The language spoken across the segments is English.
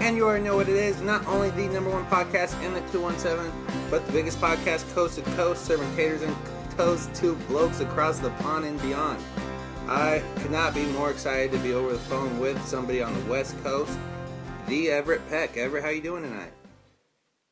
And you already know what it is. Not only the number one podcast in the 217, but the biggest podcast coast to coast, serving taters and toes to blokes across the pond and beyond. I could not be more excited to be over the phone with somebody on the West Coast, the Everett Peck. Everett, how you doing tonight?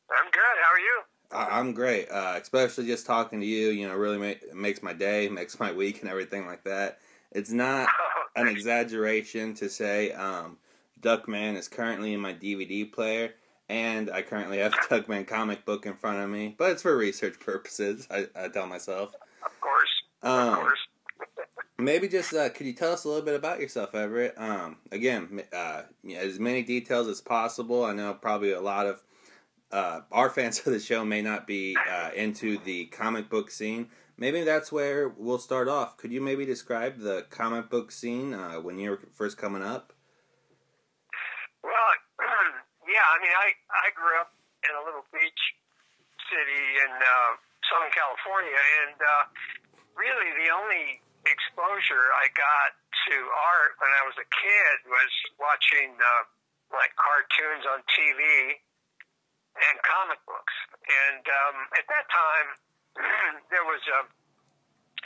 I'm good. How are you? I- I'm great. Uh, especially just talking to you, you know, really ma- makes my day, makes my week, and everything like that. It's not Oh, an exaggeration to say um, Duckman is currently in my DVD player, and I currently have Duckman comic book in front of me, but it's for research purposes. I, I tell myself. Of course. of Um, course. maybe just uh, could you tell us a little bit about yourself, Everett? Um, again, uh, as many details as possible. I know probably a lot of uh, our fans of the show may not be uh, into the comic book scene. Maybe that's where we'll start off. Could you maybe describe the comic book scene uh, when you were first coming up? Well, yeah. I mean, I I grew up in a little beach city in uh, Southern California, and uh, really the only exposure I got to art when I was a kid was watching uh, like cartoons on TV and comic books. And um, at that time, there was a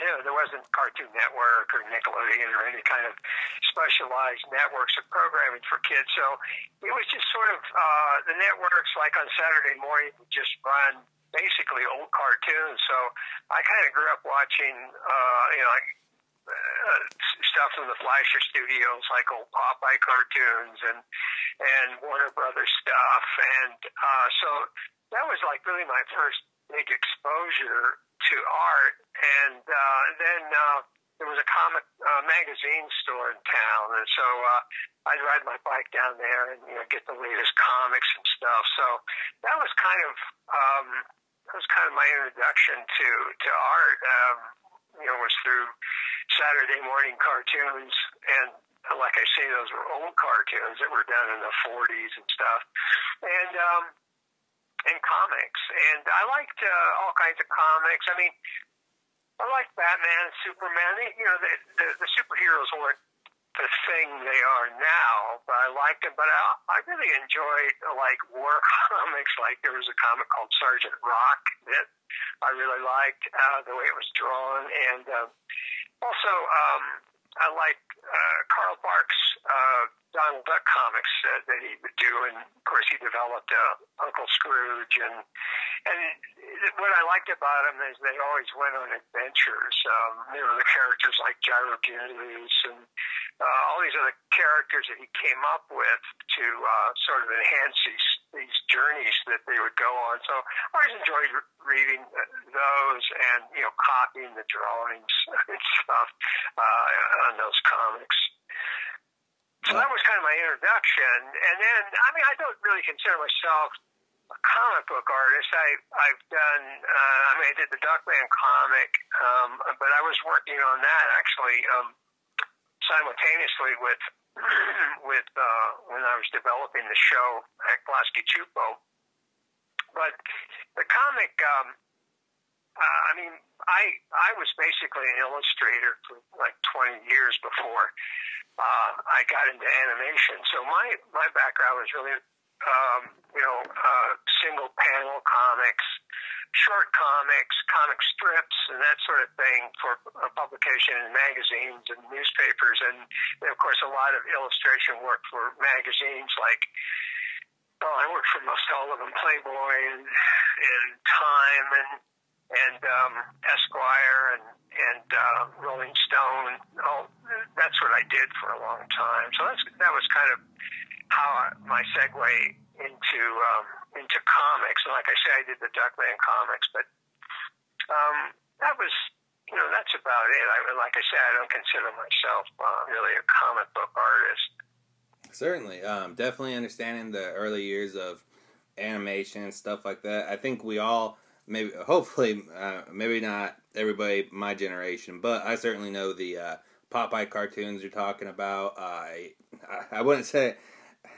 know, there wasn't Cartoon Network or Nickelodeon or any kind of specialized networks of programming for kids. So it was just sort of uh, the networks, like on Saturday morning, would just run basically old cartoons. So I kind of grew up watching, uh, you know, like uh, stuff from the Fleischer Studios, like old Popeye cartoons and and Warner Brothers stuff, and uh, so that was like really my first big exposure to art. And uh, then uh, there was a comic uh, magazine store in town, and so uh, I'd ride my bike down there and you know get the latest comics and stuff. So that was kind of um, that was kind of my introduction to to art. Um, you know, was through Saturday morning cartoons and. Like I say, those were old cartoons that were done in the 40s and stuff, and um, and comics. And I liked uh, all kinds of comics. I mean, I liked Batman Superman. You know, the, the, the superheroes weren't the thing they are now, but I liked them. But I, I really enjoyed like war comics. Like there was a comic called Sergeant Rock that I really liked uh, the way it was drawn, and uh, also um, I liked uh, Carl Barks' uh, Donald Duck comics uh, that he would do, and of course he developed uh, Uncle Scrooge, and and what I liked about them is they always went on adventures. Um, you know, the characters like Gyro Gearloose and uh, all these other characters that he came up with to uh, sort of enhance these these journeys that they would go on. So I always enjoyed re- reading uh, those and you know copying the drawings and stuff uh, on those comics. So that was kind of my introduction, and then I mean I don't really consider myself a comic book artist. I I've done uh, I mean I did the Duckman comic, um, but I was working on that actually um, simultaneously with with uh, when I was developing the show at Klasky Csupo. But the comic, um, uh, I mean, I I was basically an illustrator for like 20 years before uh, I got into animation. So my my background was really, um, you know, uh, single panel comics, short comics, comic strips, and that sort of thing for uh, publication in magazines and newspapers, and, and of course a lot of illustration work for magazines like. Oh, I worked for most all of them, Playboy and and Time and and um, Esquire and and uh, Rolling Stone. All that's what I did for a long time. So that's that was kind of how I, my segue into um, into comics. And like I say, I did the Duckman comics, but um, that was you know that's about it. I like I said, I don't consider myself uh, really a comic book artist. Certainly, um, definitely understanding the early years of animation and stuff like that. I think we all maybe, hopefully, uh, maybe not everybody my generation, but I certainly know the uh, Popeye cartoons you're talking about. Uh, I I wouldn't say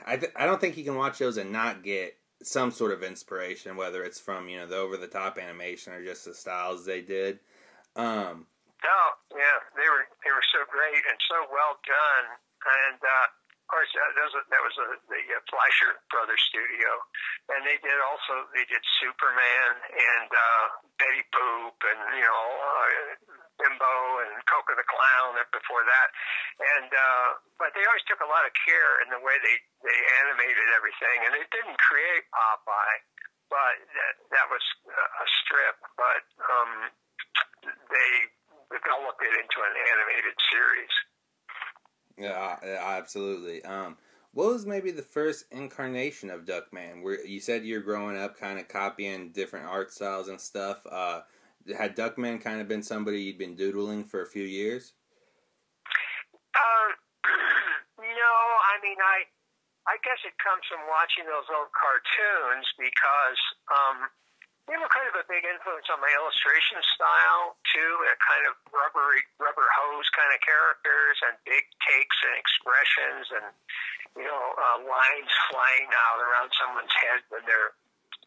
I th- I don't think you can watch those and not get some sort of inspiration, whether it's from you know the over the top animation or just the styles they did. Um, No, yeah, they were they were so great and so well done, and uh, course, uh, that was, that was a, the uh, Fleischer Brothers studio, and they did also they did Superman and uh, Betty Boop and you know uh, Bimbo and Coco the Clown before that, and uh, but they always took a lot of care in the way they they animated everything, and it didn't create Popeye, but that that was a strip, but um, they developed it into an animated series. Yeah, absolutely. Um, what was maybe the first incarnation of Duckman? Where you said you're growing up, kind of copying different art styles and stuff. Uh, had Duckman kind of been somebody you'd been doodling for a few years? Um, no, I mean I, I guess it comes from watching those old cartoons because um, they were kind of a big influence on my illustration style too. A kind of rubbery, rubber hose kind of characters and big takes and expressions and you know uh, lines flying out around someone's head when they're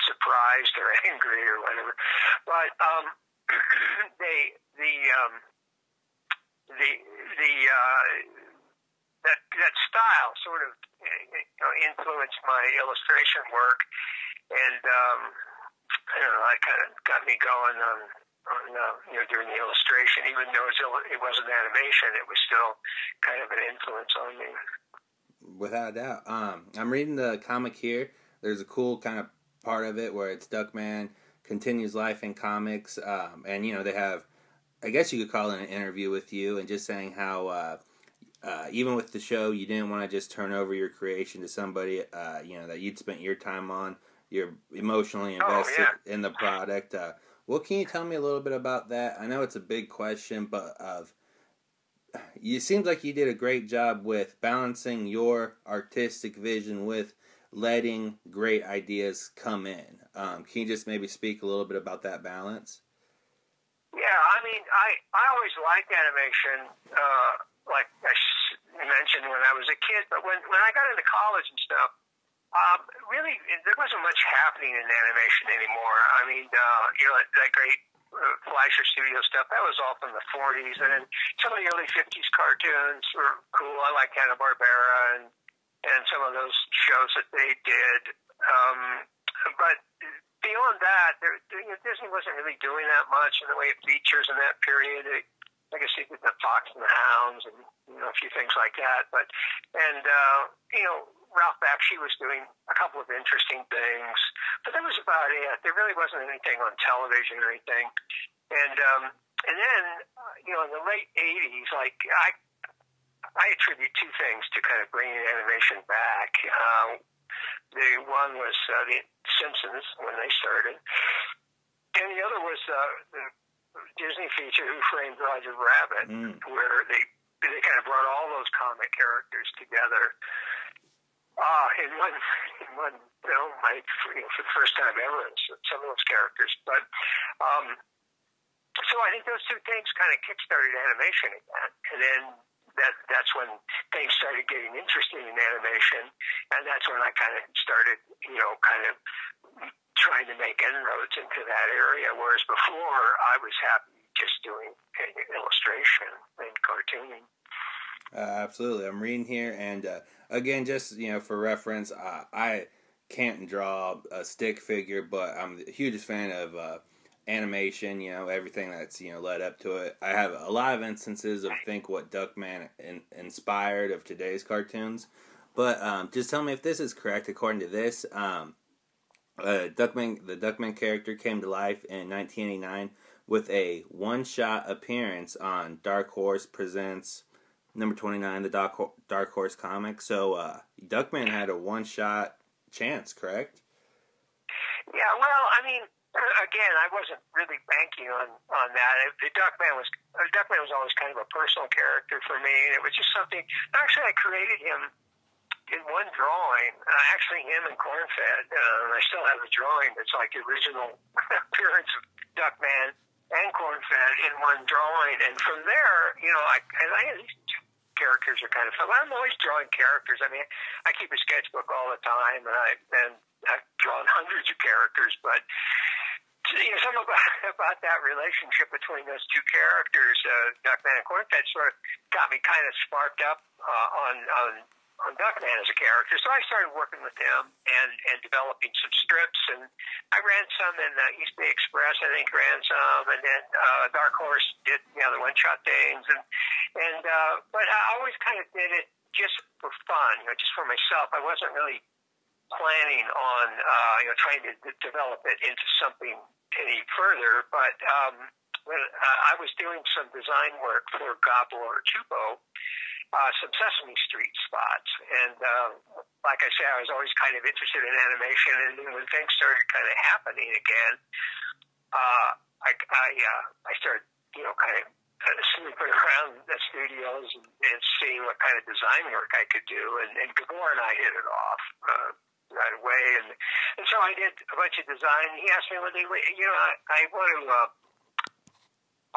surprised or angry or whatever. But um, they the um, the the uh, that that style sort of you know, influenced my illustration work and. Um, I don't know, that kind of got me going on, on uh, you know, during the illustration. Even though it wasn't animation, it was still kind of an influence on me. Without a doubt. Um, I'm reading the comic here. There's a cool kind of part of it where it's Duckman continues life in comics, um, and you know they have, I guess you could call it an interview with you, and just saying how. Uh, uh, even with the show, you didn't want to just turn over your creation to somebody, uh, you know, that you'd spent your time on you're emotionally oh, invested oh, yeah. in the product. Uh, what can you tell me a little bit about that? I know it's a big question, but of it seems like you did a great job with balancing your artistic vision with letting great ideas come in. Um, can you just maybe speak a little bit about that balance? Yeah, I mean, I I always liked animation, uh, like I mentioned when I was a kid. But when when I got into college and stuff, um, really, there wasn't much happening in animation anymore. I mean, uh, you know, that great uh, Fleischer Studio stuff, that was all from the 40s. And then some of the early 50s cartoons were cool. I like Hanna-Barbera and, and some of those shows that they did. Um, but beyond that, there, Disney wasn't really doing that much in the way of features in that period. It, I guess they did the Fox and the Hounds and you know a few things like that. But and uh, you know Ralph Bakshi was doing a couple of interesting things, but that was about it. There really wasn't anything on television or anything. And um, and then uh, you know in the late '80s, like I I attribute two things to kind of bringing animation back. Uh, the one was uh, the Simpsons when they started, and the other was uh, the Disney feature Who Framed Roger Rabbit, mm. where they they kind of brought all those comic characters together uh, in one in one film, I you know, for the first time ever, some of those characters. But um, so I think those two things kind of kickstarted animation again, and then that that's when things started getting interesting in animation, and that's when I kind of started, you know, kind of trying to make inroads into that area. Whereas before, I was happy just doing illustration and cartooning. Uh, absolutely, I'm reading here, and uh, again, just you know, for reference, uh, I can't draw a stick figure, but I'm the hugest fan of uh, animation. You know, everything that's you know led up to it. I have a lot of instances of think what Duckman in, inspired of today's cartoons. But um, just tell me if this is correct. According to this, um, uh, Duckman, the Duckman character came to life in 1989 with a one-shot appearance on Dark Horse Presents number 29, the Dark, Dark Horse comic. So uh, Duckman had a one shot chance, correct? Yeah, well, I mean, again, I wasn't really banking on on that. The Duckman was Duckman was always kind of a personal character for me, and it was just something. Actually, I created him in one drawing. Uh, actually, him and Cornfed. Uh, I still have the drawing. It's like the original appearance of Duckman and Cornfed in one drawing, and from there, you know, I, I had these two characters are kind of fun. I'm always drawing characters. I mean, I keep a sketchbook all the time, and I and I've drawn hundreds of characters. But you know, something about, about that relationship between those two characters, uh, Duckman and Cornfed, sort of got me kind of sparked up uh, on on on Duckman as a character. So I started working with him and and developing some strips, and I ran some in uh, East Bay Express. I think ran some, and then uh, Dark Horse did the one shot things, and and uh, but I always kind of did it just for fun, you know, just for myself. I wasn't really planning on uh, you know trying to d- develop it into something any further, but um, when uh, I was doing some design work for Gabor Csupo, uh, some Sesame Street spots. And uh, like I said, I was always kind of interested in animation, and when things started kind of happening again, uh, I I, uh, I started you know kind of of snooping around the studios and, and seeing what kind of design work I could do, and, and Gabor and I hit it off. Uh, right away, and and so I did a bunch of design. He asked me, "Well, you know, I, I want to uh,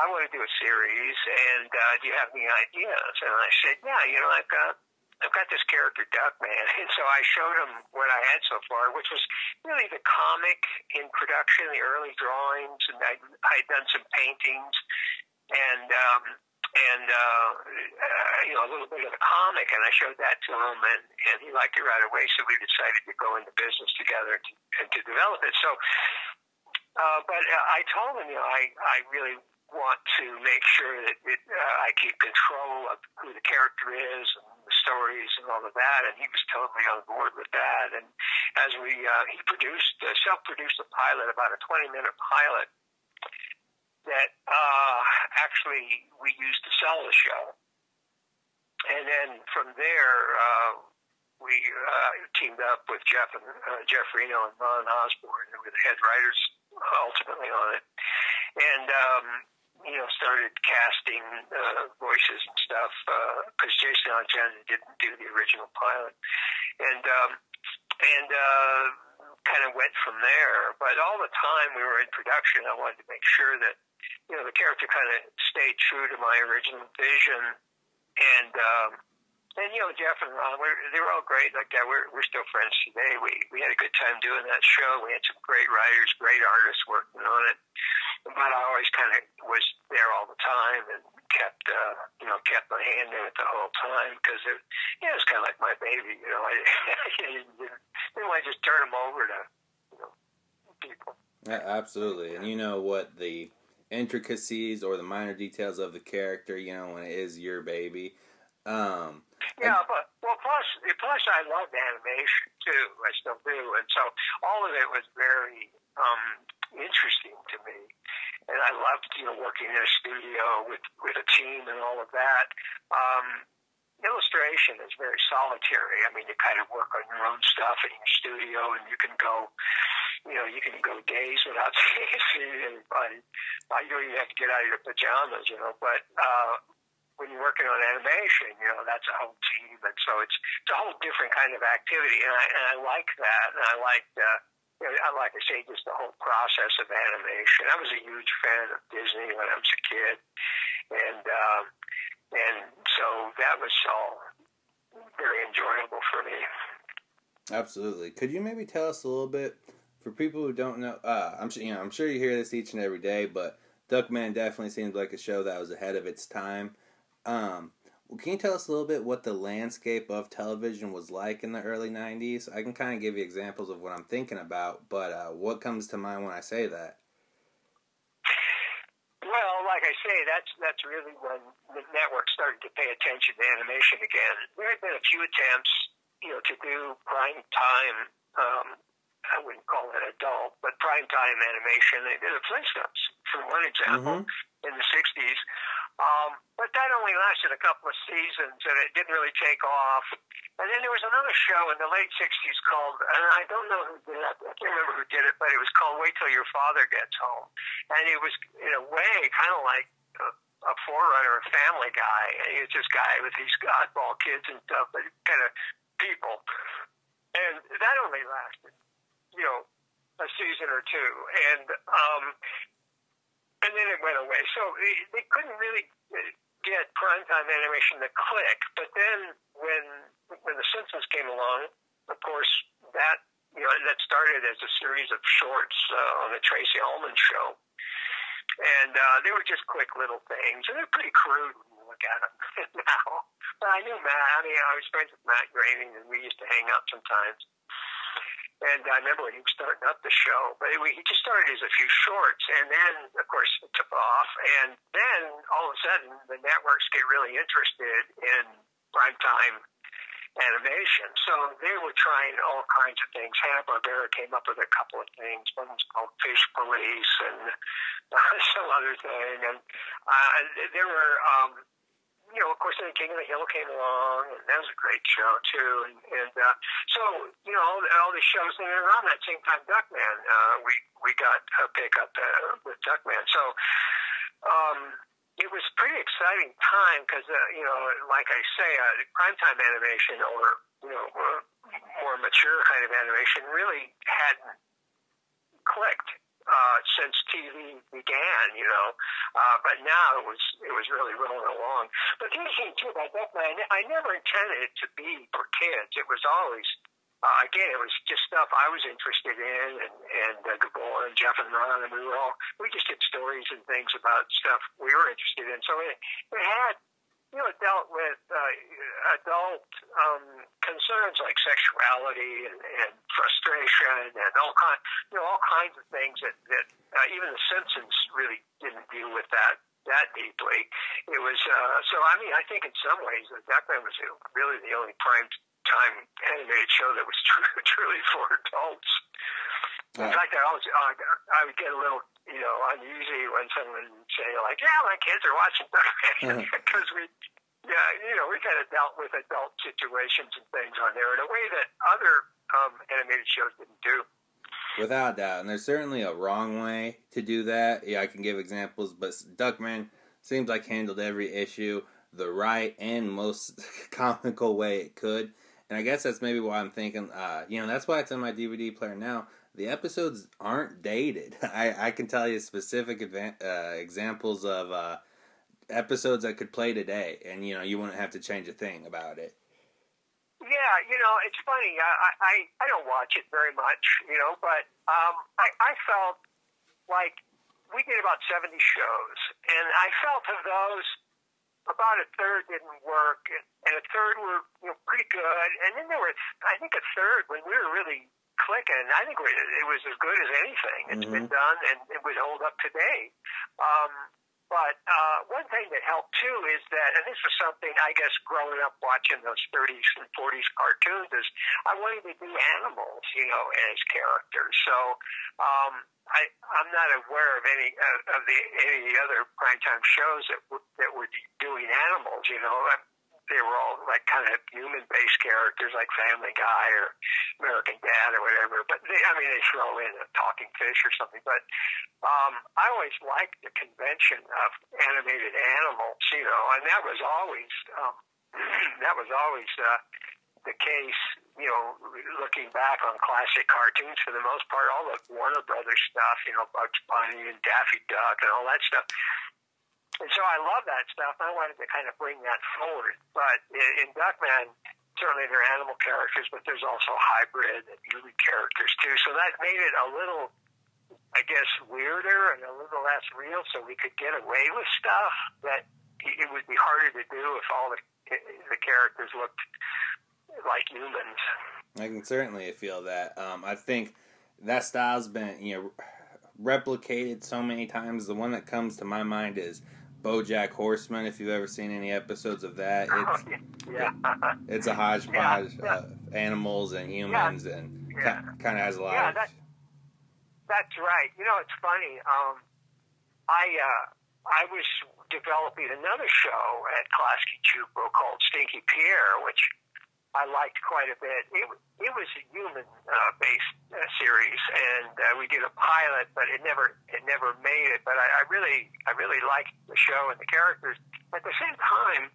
I want to do a series, and uh, do you have any ideas? And I said, yeah, you know, I've got I've got this character Duckman, and so I showed him what I had so far, which was really the comic in production, the early drawings, and I had done some paintings, and um, and uh, uh, you know a little bit of the comic, and I showed that to him, and and he liked it right away. So we decided to go into business together to, and to develop it. So. Uh, but I told him, you know, I, I really want to make sure that it, uh, I keep control of who the character is and the stories and all of that. And he was totally on board with that. And as we, uh, he produced, uh, self-produced a pilot, about a 20-minute pilot that uh, actually we used to sell the show. And then from there, uh, we uh, teamed up with Jeff and uh, Jeff Reno and Ron Osborn, who were the head writers ultimately on it. And um, you know, started casting uh, voices and stuff because uh, Jason Alexander didn't do the original pilot, and um, and uh, kind of went from there. But all the time we were in production, I wanted to make sure that you know the character kind of stayed true to my original vision, and um, and you know Jeff and Ron, we're, they were all great like that. We're we're still friends today. We we had a good time doing that show. We had some great writers, great artists working on it but I always kind of was there all the time and kept, uh, you know, kept my hand in it the whole time because it, yeah, it's kind of like my baby, you know. I, didn't want to just turn them over to, you know, people. Yeah, absolutely, and you know what the intricacies or the minor details of the character, you know, when it is your baby. Um, yeah, but well, plus plus I loved animation too. I still do, and so all of it was very um, interesting to me. And I loved, you know, working in a studio with, with a team and all of that. Um, illustration is very solitary. I mean, you kind of work on your own stuff in your studio and you can go, you know, you can go days without seeing anybody. Uh, you have to get out of your pajamas, you know, but, uh, when you're working on animation, you know, that's a whole team. And so it's, it's a whole different kind of activity. And I, and I like that. And I like, uh, I like to say just the whole process of animation. I was a huge fan of Disney when I was a kid, and um, and so that was all very enjoyable for me. Absolutely. Could you maybe tell us a little bit for people who don't know? Uh, I'm sure you know. I'm sure you hear this each and every day, but Duckman definitely seems like a show that was ahead of its time. Um, well, can you tell us a little bit what the landscape of television was like in the early 90s? I can kind of give you examples of what I'm thinking about, but uh, what comes to mind when I say that? Well, like I say, that's that's really when the network started to pay attention to animation again. There had been a few attempts, you know, to do prime time. Um, I wouldn't call it adult, but prime time animation. They did the Flintstones, for one example, mm-hmm. in the '60s. Um, but that only lasted a couple of seasons, and it didn't really take off. And then there was another show in the late '60s called, and I don't know who did it. I can't remember who did it, but it was called "Wait Till Your Father Gets Home," and it was in a way kind of like a, a forerunner of Family Guy. And was this guy with these oddball kids and stuff, but kind of people. And that only lasted, you know, a season or two. And um, and then it went away. So they couldn't really get primetime animation to click. But then when when The Simpsons came along, of course that you know that started as a series of shorts uh, on the Tracey Ullman show, and uh, they were just quick little things, and they're pretty crude when you look at them now. But I knew Matt. I mean, I was friends with Matt Groening, and we used to hang out sometimes. And I remember when he was starting up the show, but he just started as a few shorts, and then, of course, it took off. And then all of a sudden, the networks get really interested in primetime animation. So they were trying all kinds of things. Hanna Barbera came up with a couple of things. One was called Fish Police, and some other thing. And uh, there were. Um, you know, of course, then King of the Hill came along, and that was a great show too. And, and uh, so, you know, all, all these shows, and around that same time, Duckman, uh, we we got a pickup uh, with Duckman. So, um, it was a pretty exciting time because, uh, you know, like I say, uh, primetime animation or you know more mature kind of animation really hadn't clicked uh, since TV began, you know. Uh, but now it was it was really rolling along. But the thing too about Duckman, I never intended it to be for kids. It was always uh, again, it was just stuff I was interested in, and and uh, Gabor and Jeff and Ron, and we were all we just did stories and things about stuff we were interested in. So it, it had you know, dealt with uh, adult um, concerns like sexuality and, and frustration and all kind, you know, all kinds of things that that uh, even The Simpsons really didn't deal with that that deeply. It was uh, so. I mean, I think in some ways that Duckman was really the only prime time animated show that was truly for adults. In fact, I always uh, I would get a little you know uneasy when someone would say like, "Yeah, my kids are watching Duckman. because uh-huh. we." Yeah, you know, we kind of dealt with adult situations and things on there in a way that other um, animated shows didn't do. Without doubt, and there's certainly a wrong way to do that. Yeah, I can give examples, but Duckman seems like handled every issue the right and most comical way it could. And I guess that's maybe why I'm thinking, uh, you know, that's why it's in my DVD player now. The episodes aren't dated. I, I can tell you specific uh, examples of uh, episodes I could play today, and you know, you wouldn't have to change a thing about it. Yeah, you know, it's funny. I I, I don't watch it very much, you know, but um, I I felt like we did about seventy shows, and I felt of those about a third didn't work, and a third were you know pretty good, and then there were I think a third when we were really clicking. I think it was as good as anything that's mm-hmm. been done, and it would hold up today. Um, but uh, one thing that helped too is that, and this was something I guess growing up watching those 30s and 40s cartoons, is I wanted to do animals, you know, as characters. So um, I, I'm not aware of any uh, of the any other primetime shows that w- that were doing animals. You know, they were all like kind of human based characters like Family Guy or American Dad or whatever. But they, I mean, they throw in a talking fish or something. But um, I always liked the convention of animated animals, you know, and that was always um, that was always uh, the case. You know, looking back on classic cartoons, for the most part, all the Warner Brothers stuff, you know, Bugs Bunny and Daffy Duck and all that stuff and so I love that stuff. I wanted to kind of bring that forward. But in, Duckman, certainly there are animal characters, but there's also hybrid and human characters too. So that made it a little, I guess, weirder and a little less real. So we could get away with stuff that it would be harder to do if all the the characters looked like humans. I can certainly feel that. Um, I think that style's been you know replicated so many times. The one that comes to my mind is BoJack Horseman. If you've ever seen any episodes of that, it's yeah. it's a hodgepodge yeah, yeah. of animals and humans, and kind of has a lot. Yeah, of... that, that's right. You know, it's funny. Um, I uh, I was developing another show at Klasky Csupo called Stinky Pierre, which I liked quite a bit. It, it was a human uh, based uh, series, and uh, we did a pilot, but it never it never made it. But I, I really I really liked the show and the characters. At the same time,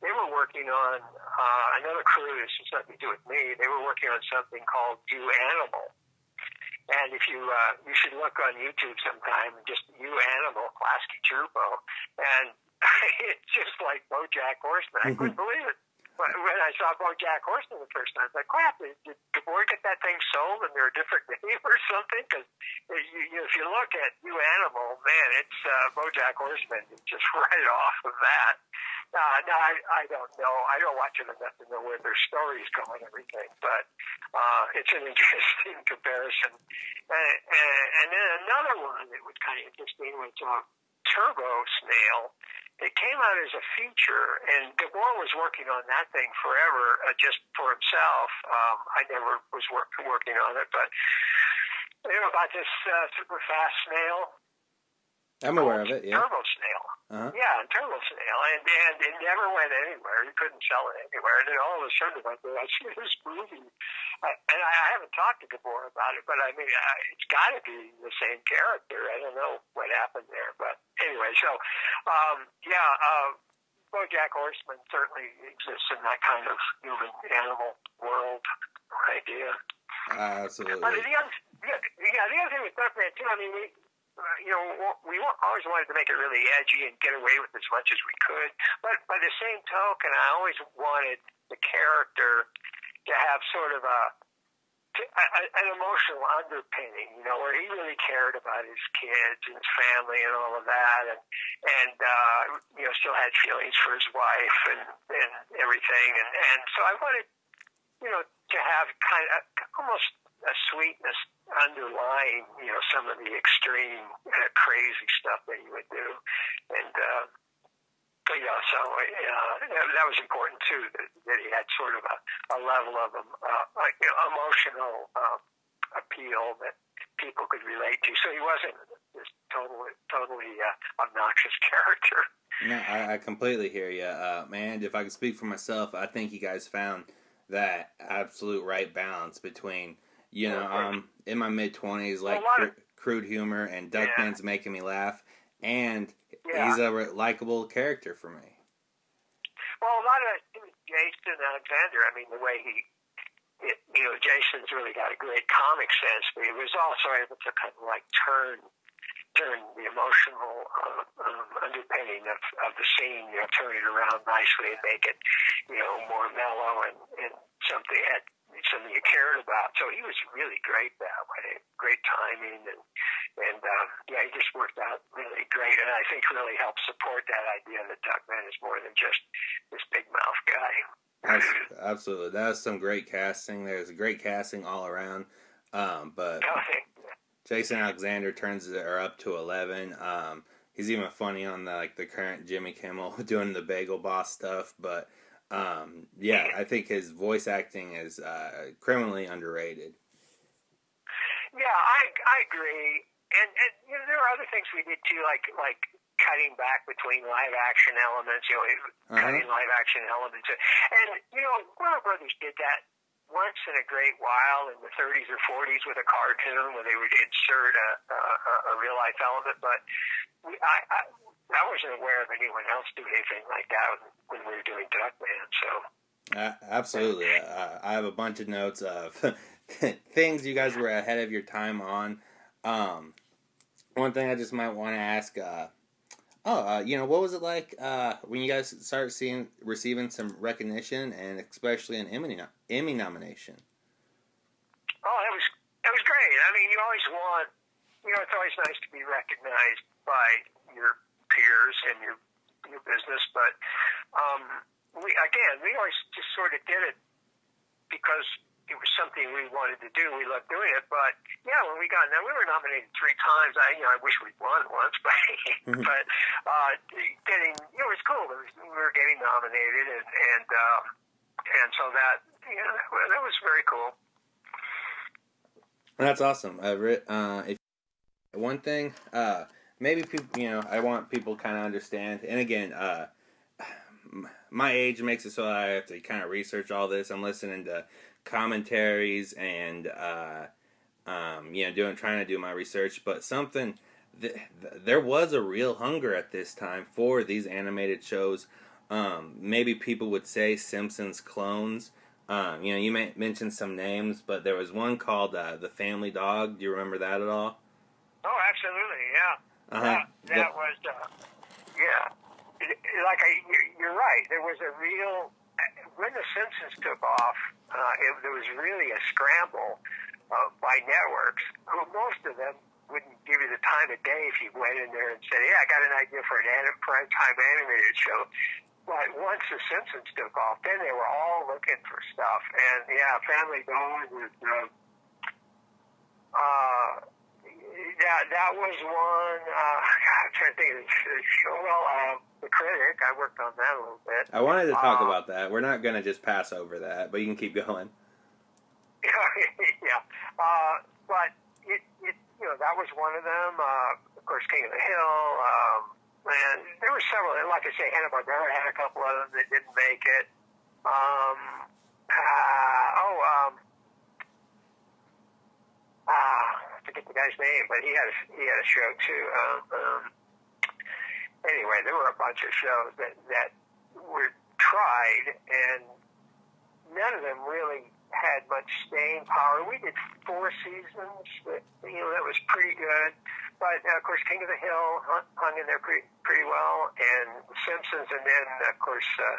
they were working on uh, another crew. This has nothing to do with me. They were working on something called You Animal. And if you uh, you should look on YouTube sometime, just You Animal Klasky Csupo, and it's just like BoJack Horseman. I couldn't believe it when I saw BoJack Horseman the first time, I was like, crap, did, did Gabor get that thing sold and they're a different name or something? Because you, you, if you look at You Animal, man, it's uh, BoJack Horseman just right off of that. Uh, no, I, I don't know. I don't watch it enough to know where their stories go and everything, but uh, it's an interesting comparison. And, and, and then another one that was kind of interesting was uh, Turbo Snail. It came out as a feature, and Gabor was working on that thing forever, uh, just for himself. Um, I never was work, working on it, but you know about this uh, super fast snail I'm aware of it. Yeah. Turbo Snail. Uh-huh. Yeah, Turbo Snail, and and it never went anywhere. You couldn't sell it anywhere. And then all of a sudden, like, I see this movie, I, and I, I haven't talked to Gabor about it, but I mean, I, it's got to be the same character. I don't know what happened there, but anyway, so um, yeah, uh, BoJack Horseman certainly exists in that kind of human animal world idea. Absolutely. But the other, yeah, yeah, the other thing with Duckman too. I mean, we, uh, you know, we always wanted to make it really edgy and get away with as much as we could. But by the same token, I always wanted the character to have sort of a, a an emotional underpinning, you know, where he really cared about his kids and his family and all of that, and and uh, you know, still had feelings for his wife and and everything, and and so I wanted, you know, to have kind of almost a sweetness underlying, you know, some of the extreme uh, crazy stuff that he would do, and uh, yeah, so uh, that was important too. That, that he had sort of a, a level of um, uh, like you know, emotional uh, appeal that people could relate to. So he wasn't this totally totally uh, obnoxious character. No, I, I completely hear you, uh, man. If I could speak for myself, I think you guys found that absolute right balance between you know, um, in my mid twenties, like cr- crude humor and Duckman's yeah. making me laugh, and yeah. he's a likable character for me. Well, a lot of it Jason Alexander. I mean, the way he, it, you know, Jason's really got a great comic sense, but he was also able to kind of like turn turn the emotional uh, um, underpinning of, of the scene, you know, turn it around nicely and make it, you know, more mellow and, and something had something you cared about. So he was really great that way. Great timing and and um, yeah, he just worked out really great, and I think really helped support that idea that Duckman is more than just this big mouth guy. Absolutely, that was some great casting. There's great casting all around. Um, but Jason Alexander turns her up to eleven. Um, he's even funny on the like the current Jimmy Kimmel doing the Bagel Boss stuff, but um, yeah, I think his voice acting is uh, criminally underrated. Yeah, I I agree, and and you know, there are other things we did too, like like cutting back between live action elements, you know, uh-huh. cutting live action elements, and you know, Warner Brothers did that once in a great while in the 30s or 40s with a cartoon where they would insert a, a, a real life element, but we, I, I I wasn't aware of anyone else doing anything like that when we were doing Duckman. So. Uh, absolutely, uh, I have a bunch of notes of things you guys were ahead of your time on. Um, one thing I just might want to ask. Uh, oh, uh, you know, what was it like uh, when you guys started seeing receiving some recognition and especially an Emmy Emmy nomination? Oh, that was that was great. I mean, you always want, you know, it's always nice to be recognized by your peers in your your business. But um, we again, we always just sort of did it because it was something we wanted to do. We loved doing it. But yeah, when we got now we were nominated three times. I you know I wish we'd won once, but mm-hmm. but uh, getting you know it was cool. It was, we were getting nominated and and um, and so that you know that was very cool. That's awesome. Uh, uh, if one thing, uh, maybe people, you know, I want people kind of understand. And again, uh, my age makes it so I have to kind of research all this. I'm listening to commentaries and, uh, um, you know, doing trying to do my research. But something th- there was a real hunger at this time for these animated shows. Um, maybe people would say Simpsons clones. Um, you know, you may mention some names, but there was one called uh, the Family Dog. Do you remember that at all? Oh, absolutely, yeah. Uh-huh. That, that was, uh, yeah. It, like I, you're right. There was a real when the Simpsons took off. Uh, it, there was really a scramble uh, by networks, who most of them wouldn't give you the time of day if you went in there and said, "Yeah, I got an idea for an anim- prime time animated show." but once The Simpsons took off, then they were all looking for stuff. And yeah, Family Guy was. Uh, uh, that that was one. Uh, God, I'm trying to think of the show. Well, uh, the critic. I worked on that a little bit. I wanted to talk Uh, about that. We're not gonna just pass over that, but you can keep going. yeah, uh, but it, it, you know, that was one of them. Uh, of course, King of the Hill. Um, and there were several. And like I say, Hanna Barbera had a couple of them that didn't make it. Um, uh, oh, um, ah, I forget the guy's name, but he had a, he had a show too. Um, um, anyway, there were a bunch of shows that that were tried, and none of them really had much staying power. We did four seasons, that, you know, that was pretty good. But uh, of course, King of the Hill hung, hung in there pretty pretty well, and Simpsons, and then of course uh,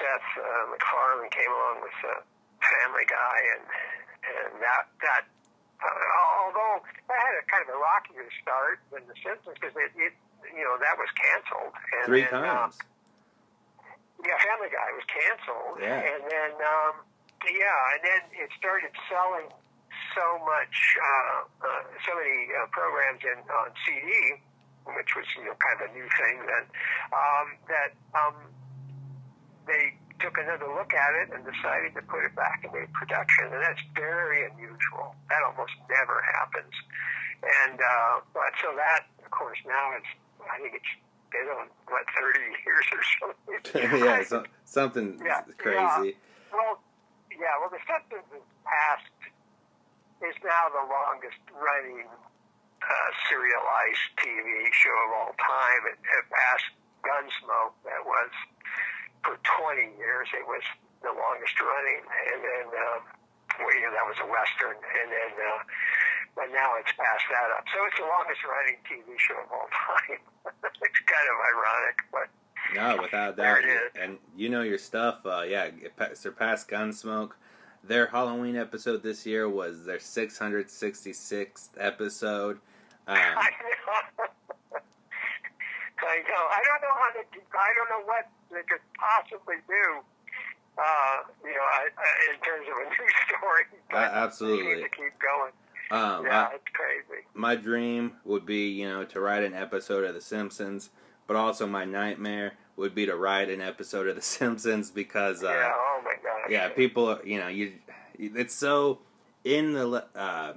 Seth uh, MacFarlane came along with uh, Family Guy, and and that that although that had a kind of a rockier start than The Simpsons because it, it you know that was canceled and Three then, uh, times. yeah, Family Guy was canceled, Yeah. and then um, yeah, and then it started selling so much, uh, uh, so many uh, programs in on CD, which was you know kind of a new thing then. Um, that um, they took another look at it and decided to put it back into production, and that's very unusual. That almost never happens. And uh, but so that, of course, now it's I think it's been on what thirty years or something. yeah, so, something Yeah, crazy. Well, yeah. Well, The Simpsons past is now the longest running uh, serialized TV show of all time. It, it passed Gunsmoke. That was for 20 years. It was the longest running, and then um, well, you know, that was a western, and then. Uh, but now it's passed that up. So it's the longest running TV show of all time. it's kind of ironic, but No, without doubt. And you know your stuff. Uh, yeah, it pa- surpassed Gunsmoke. Their Halloween episode this year was their 666th episode. Um, I know. I know. I don't know how to. I don't know what they could possibly do. Uh, you know, I, I, in terms of a new story. Uh, absolutely. to keep going. um, yeah, I- it's crazy. my dream would be, you know, to write an episode of The Simpsons, but also my nightmare would be to write an episode of The Simpsons because, uh, yeah. Oh my gosh. yeah, people, are- you know, you, it's so in the, uh,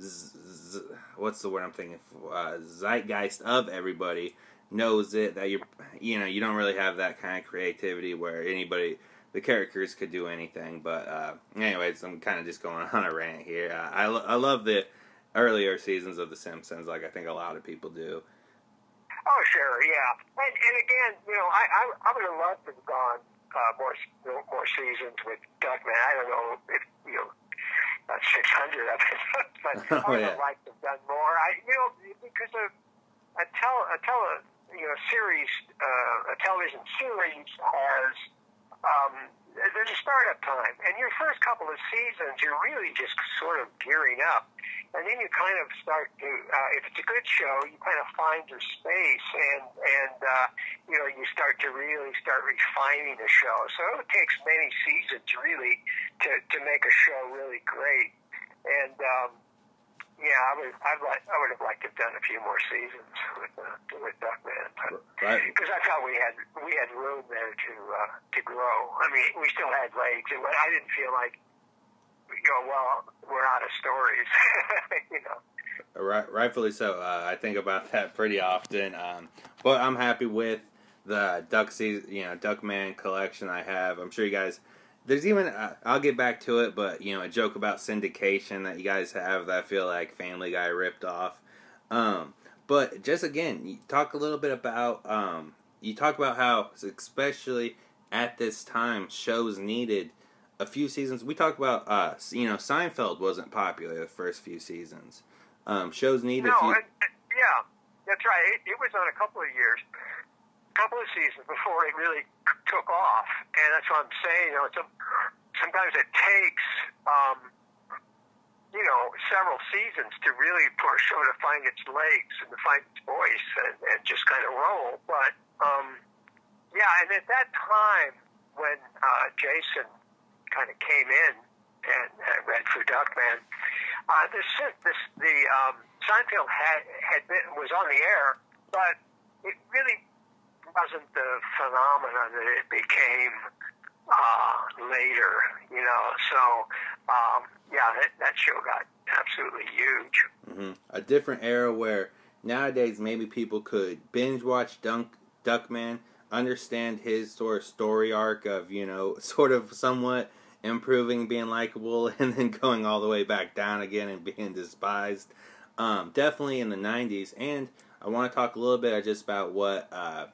z- z- what's the word I'm thinking? Uh, zeitgeist of everybody knows it that you're, you know, you don't really have that kind of creativity where anybody, the characters could do anything. But, uh, anyways, I'm kind of just going on a rant here. Uh, I, lo- I love the earlier seasons of The Simpsons, like I think a lot of people do. Oh sure, yeah. And, and again, you know, I I, I would have loved to have gone uh, more more seasons with Duckman. I don't know if you know. about 600 episodes, but I Oh, would yeah. have liked to have done more. I, you know, because a, a tele, a tele, you know, series, uh, a television series has, um, there's a startup time, and your first couple of seasons, you're really just sort of gearing up, and then you kind of start to, uh, if it's a good show, you kind of find your space, and and uh, you know, you start to really start refining the show. So it takes many seasons really to to make a show really great, and. Um, yeah, I would. I'd like. I would have liked to have done a few more seasons with uh, with Duckman, but Right? because I thought we had we had room there to uh, to grow. I mean, we still had legs. It, I didn't feel like, you know, well, we're out of stories. you know. Right, rightfully so. Uh, I think about that pretty often. Um, but I'm happy with the Duck season, you know, Duckman collection I have. I'm sure you guys. There's even uh, I'll get back to it, but you know, a joke about syndication that you guys have that I feel like Family Guy ripped off. Um, but just again, you talk a little bit about um, you talk about how, especially at this time, shows needed a few seasons. We talked about uh, you know, Seinfeld wasn't popular the first few seasons. Um, shows need a No, few. it, it, yeah, that's right. It, it was on a couple of years, couple of seasons before it really took off, and that's what I'm saying. You know, some, sometimes it takes, um, you know, several seasons to really for a show to find its legs and to find its voice and, and just kind of roll. But um, yeah, and at that time when uh, Jason kind of came in and, and read for Duckman, uh, this, this the um, Seinfeld had had been was on the air, but it really wasn't the phenomenon that it became uh, later. You know, so um, yeah, that, that show got absolutely huge. Mm-hmm. A different era where nowadays maybe people could binge watch Dunk Duckman, understand his sort of story arc of you know sort of somewhat improving, being likable, and then going all the way back down again and being despised. Um, definitely in the '90s, and I want to talk a little bit just about what uh,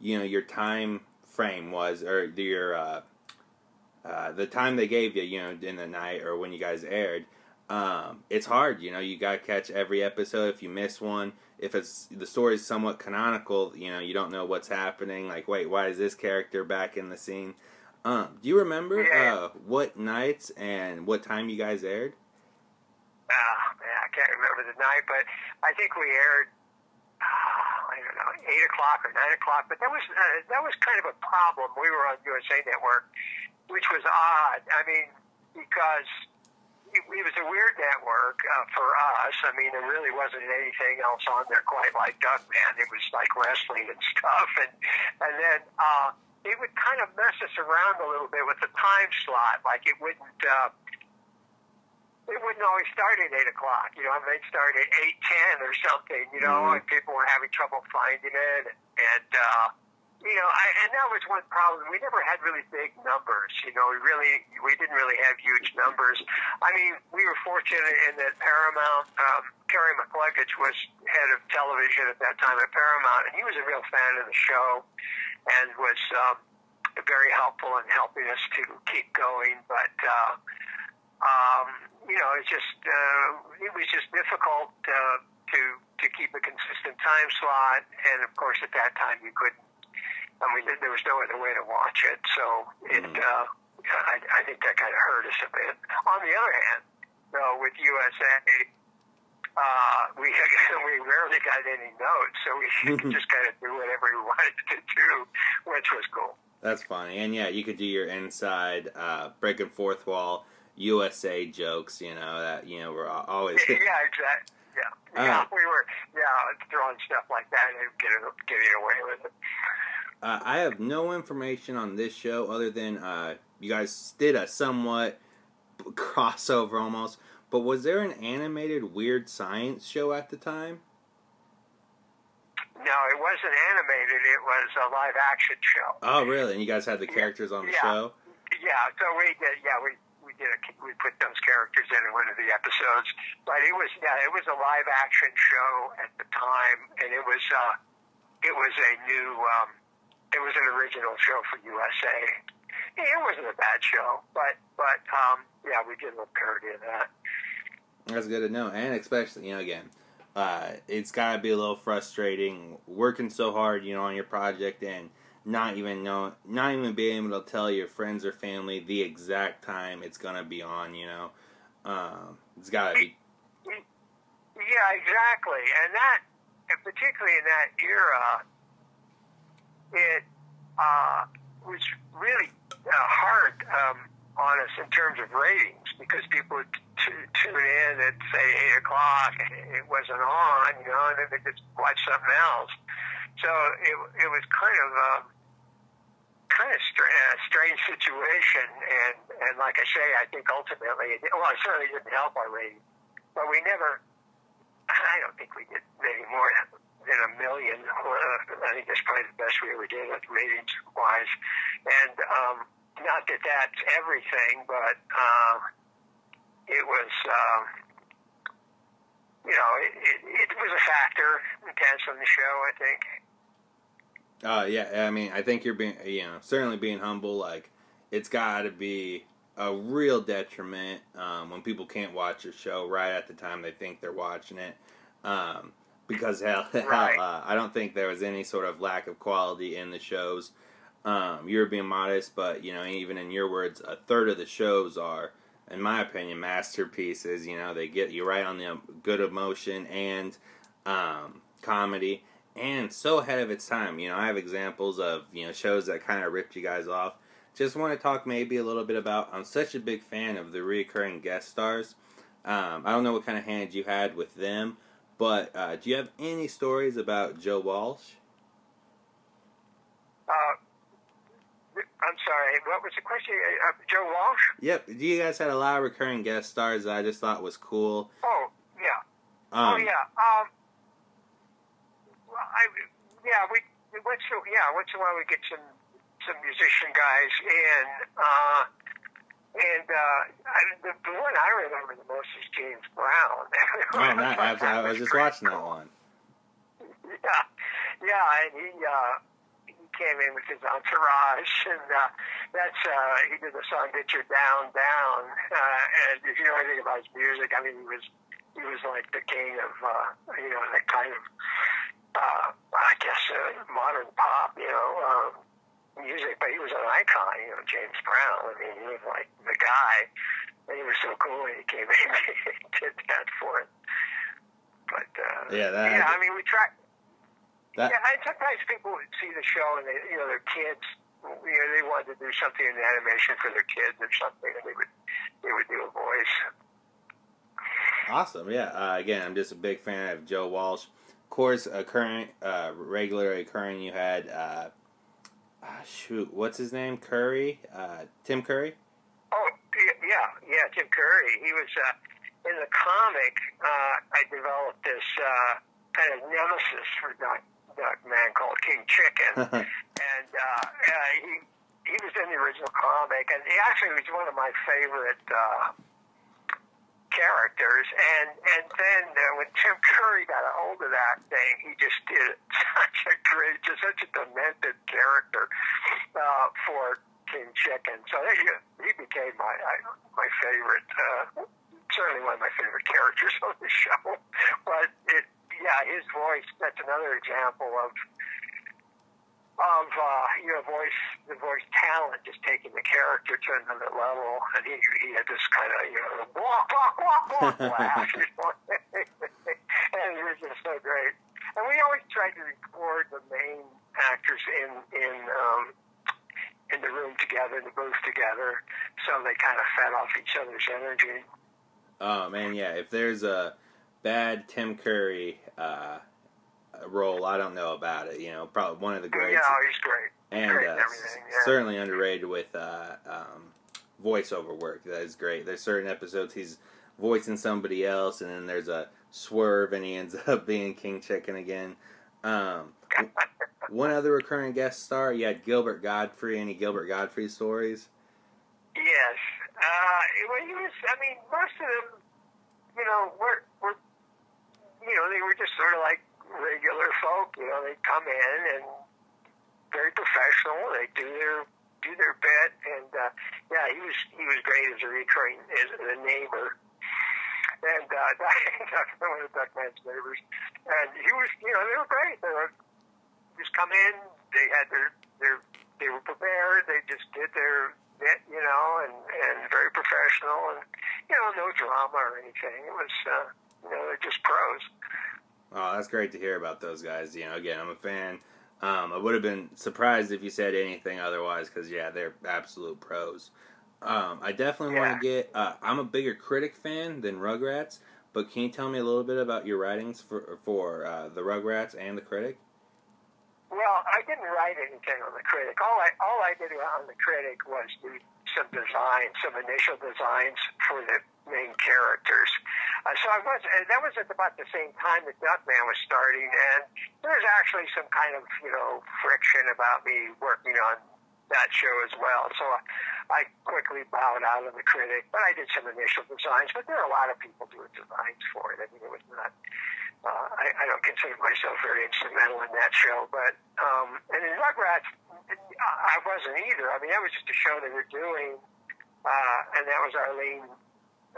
you know your time frame was, or your uh, uh, the time they gave you, you know, in the night or when you guys aired. Um, it's hard, you know. You gotta catch every episode. If you miss one, if it's the story's somewhat canonical, you know, you don't know what's happening. Like, wait, why is this character back in the scene? Um, do you remember Yeah. uh, what nights and what time you guys aired? Ah, man, I can't remember the night, but I think we aired. Uh, I don't know, eight o'clock or nine o'clock. But that was uh, that was kind of a problem. We were on USA Network, which was odd. I mean, because it, it was a weird network uh, for us. I mean, there really wasn't anything else on there quite like Duckman. It was like wrestling and stuff, and and then. uh it would kind of mess us around a little bit with the time slot. Like it wouldn't, uh, it wouldn't always start at eight o'clock. You know, might start at eight ten or something. You know, Mhm. and people were having trouble finding it, and uh, you know, I, and that was one problem. We never had really big numbers. You know, we really we didn't really have huge numbers. I mean, we were fortunate in that Paramount. Um, Kerry McCluggage was head of television at that time at Paramount, and he was a real fan of the show and was um, very helpful in helping us to keep going. But uh, um, you know, it's just uh, it was just difficult uh, to to keep a consistent time slot, and of course, at that time, you couldn't. I mean, there- was no other way to watch it, so it. Mhm. Uh, I, I think that kind of hurt us a bit. On the other hand, though, with USA, uh, we we rarely got any notes, so we just kind of do whatever we wanted to do, which was cool. That's funny, and yeah, you could do your inside uh, breaking fourth wall USA jokes. You know that you know we're always. yeah, exactly. Yeah, yeah, Ah. we were yeah throwing stuff like that and getting getting away with it. Uh, I have no information on this show other than uh, you guys did a somewhat crossover almost. But was there an animated weird science show at the time? No, it wasn't animated. It was a live action show. Oh, really? And you guys had the characters on the Yeah. show? Yeah, so we did. Yeah, we did. A, we put those characters in one of the episodes, but it was yeah, it was a live action show at the time, and it was uh, it was a new, um, it was an original show for USA. It wasn't a bad show, but but um, yeah, we did a little parody of that. That's good to know. And especially, you know, again, uh, it's got to be a little frustrating working so hard, you know, on your project and not even know, not even being able to tell your friends or family the exact time it's gonna be on. You know, um, it's got to be. Yeah, exactly. And that, and particularly in that era, it uh, was really uh, hard um, on us in terms of ratings because people would t- tune in at say eight o'clock and it wasn't on, you know, and then they just watch something else. So it it was kind of um, kind of str- a strange situation, and and like I say, I think ultimately, well, it certainly didn't help our ratings, but we never. I don't think we did maybe more than a million. Uh, I think that's probably the best we ever did ratings wise, and um, not that that's everything, but uh, it was. Um, you know, it, it, it was a factor in canceling the show. I think. Uh, yeah, I mean, I think you're being, you know, certainly being humble. Like, it's got to be a real detriment um, when people can't watch a show right at the time they think they're watching it. Um, because hell, Right. hell uh, I don't think there was any sort of lack of quality in the shows. Um, you were being modest, but you know, even in your words, a third of the shows are, in my opinion, masterpieces. You know, they get you right on the good emotion and um, comedy and so ahead of its time. You know, I have examples of you know shows that kind of ripped you guys off. Just want to talk maybe a little bit about. I'm such a big fan of the recurring guest stars. Um, I don't know what kind of hand you had with them, but uh, do you have any stories about Joe Walsh? Uh, I'm sorry. What was the question? Uh, Joe Walsh? Yep. You guys had a lot of recurring guest stars that I just thought was cool. Oh yeah. Um, oh yeah. Um. I yeah we once in, yeah once in a while we get some some musician guys in. Uh, and uh, I, the, the one I remember the most is James Brown. Oh, I, I was just watching that one. Yeah, yeah, and he uh, he came in with his entourage, and uh, that's uh, he did the song "Get Your Down Down." Uh, and if you know anything about his music, I mean, he was he was like the king of uh, you know that kind of uh, I guess uh, modern pop, you know. Um, music, but he was an icon, you know, James Brown. I mean, he was like the guy, and he was so cool when he came in and did that for it. But uh, Yeah, that yeah, I mean, we try. That- yeah, and sometimes people would see the show and they, you know, their kids, you know, they wanted to do something in animation for their kids or something, and they would they would do a voice. Awesome, yeah. Uh, again, I'm just a big fan of Joe Walsh. Course, a current, uh, regular occurring, you had, uh, uh, shoot, what's his name? Curry? Uh, Tim Curry? Oh, yeah, yeah, Tim Curry. He was uh, in the comic. Uh, I developed this uh, kind of nemesis for Duck, Duck Man called King Chicken, and uh, uh, he he was in the original comic, and he actually was one of my favorite uh, characters. And and then uh, when Tim Curry got a hold of that thing, he just did such a great, just such a demented character uh, for King Chicken. So he, he became my my favorite, uh, certainly one of my favorite characters on the show. But it, yeah, his voice. That's another example of of uh, you know voice the voice talent, just taking the character to another level. And he he had this kind of you know walk walk walk walk laugh, you know? and it was just so great. And we always tried to record the main actors in in um, in the room together, in the booth together, so they kind of fed off each other's energy. Oh, man, yeah. If there's a bad Tim Curry uh, role, I don't know about it. You know, probably one of the greats. Yeah, he's great. and great uh, yeah. certainly underrated with uh, um, voiceover work. That is great. There's certain episodes he's voicing somebody else, and then there's a swerve, and he ends up being King Chicken again. Um, one other recurring guest star, you had Gilbert Gottfried. Any Gilbert Gottfried stories? Yes. Uh, well, he was. I mean, most of them, you know, were were, you know, they were just sort of like regular folk. You know, they come in and very professional. They do their do their bit, and uh, yeah, he was he was great as a recurring as the neighbor. And uh, one of Duckman's neighbors, and he was, you know, they were great. They were just come in. They had their their they were prepared. They just did their bit, you know, and and very professional, and you know, no drama or anything. It was, uh, you know, they're just pros. Oh, that's great to hear about those guys. You know, again, I'm a fan. Um, I would have been surprised if you said anything otherwise, because yeah, they're absolute pros. Um, I definitely want to get. Uh, I'm a bigger critic fan than Rugrats, but can you tell me a little bit about your writings for for uh, the Rugrats and the critic? Well, I didn't write anything on the critic. All I all I did on the critic was do some design, some initial designs for the main characters. Uh, so I was uh, that was at about the same time that Duckman was starting, and there was actually some kind of you know friction about me working on that show as well. So I, I quickly bowed out of the critic, but I did some initial designs. But there are a lot of people doing designs for it. I mean, it was not uh, I, I don't consider myself very instrumental in that show, but um, and in Rugrats, I wasn't either. I mean, that was just a show they were doing, uh, and that was Arlene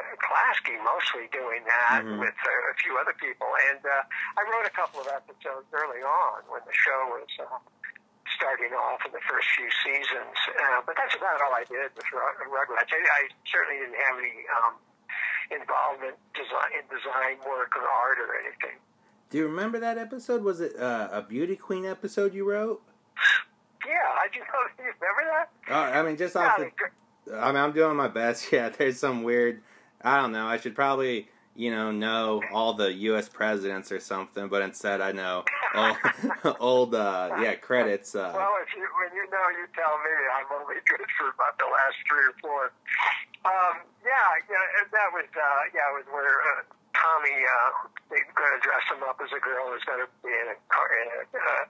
Klasky mostly doing that Mhm. with uh, a few other people. And uh, I wrote a couple of episodes early on when the show was uh, starting off in the first few seasons. Uh, but that's about all I did with Rugrats. I, I certainly didn't have any. Um, involvement design in design work or art or anything. Do you remember that episode? Was it uh, a beauty queen episode you wrote? Yeah, I do know. You remember that? Oh, I mean, just Yeah, off I the I mean, I'm doing my best. Yeah, there's some weird. I don't know. I should probably, you know, know all the U.S. presidents or something, but instead I know old, old uh, yeah, credits. Uh, Well, if you when you know, you tell me. I'm only good for about the last three or four. Um, yeah, yeah, that was uh, yeah, was where uh, Tommy uh, they were going to dress him up as a girl who's going to be in a, car- in a uh,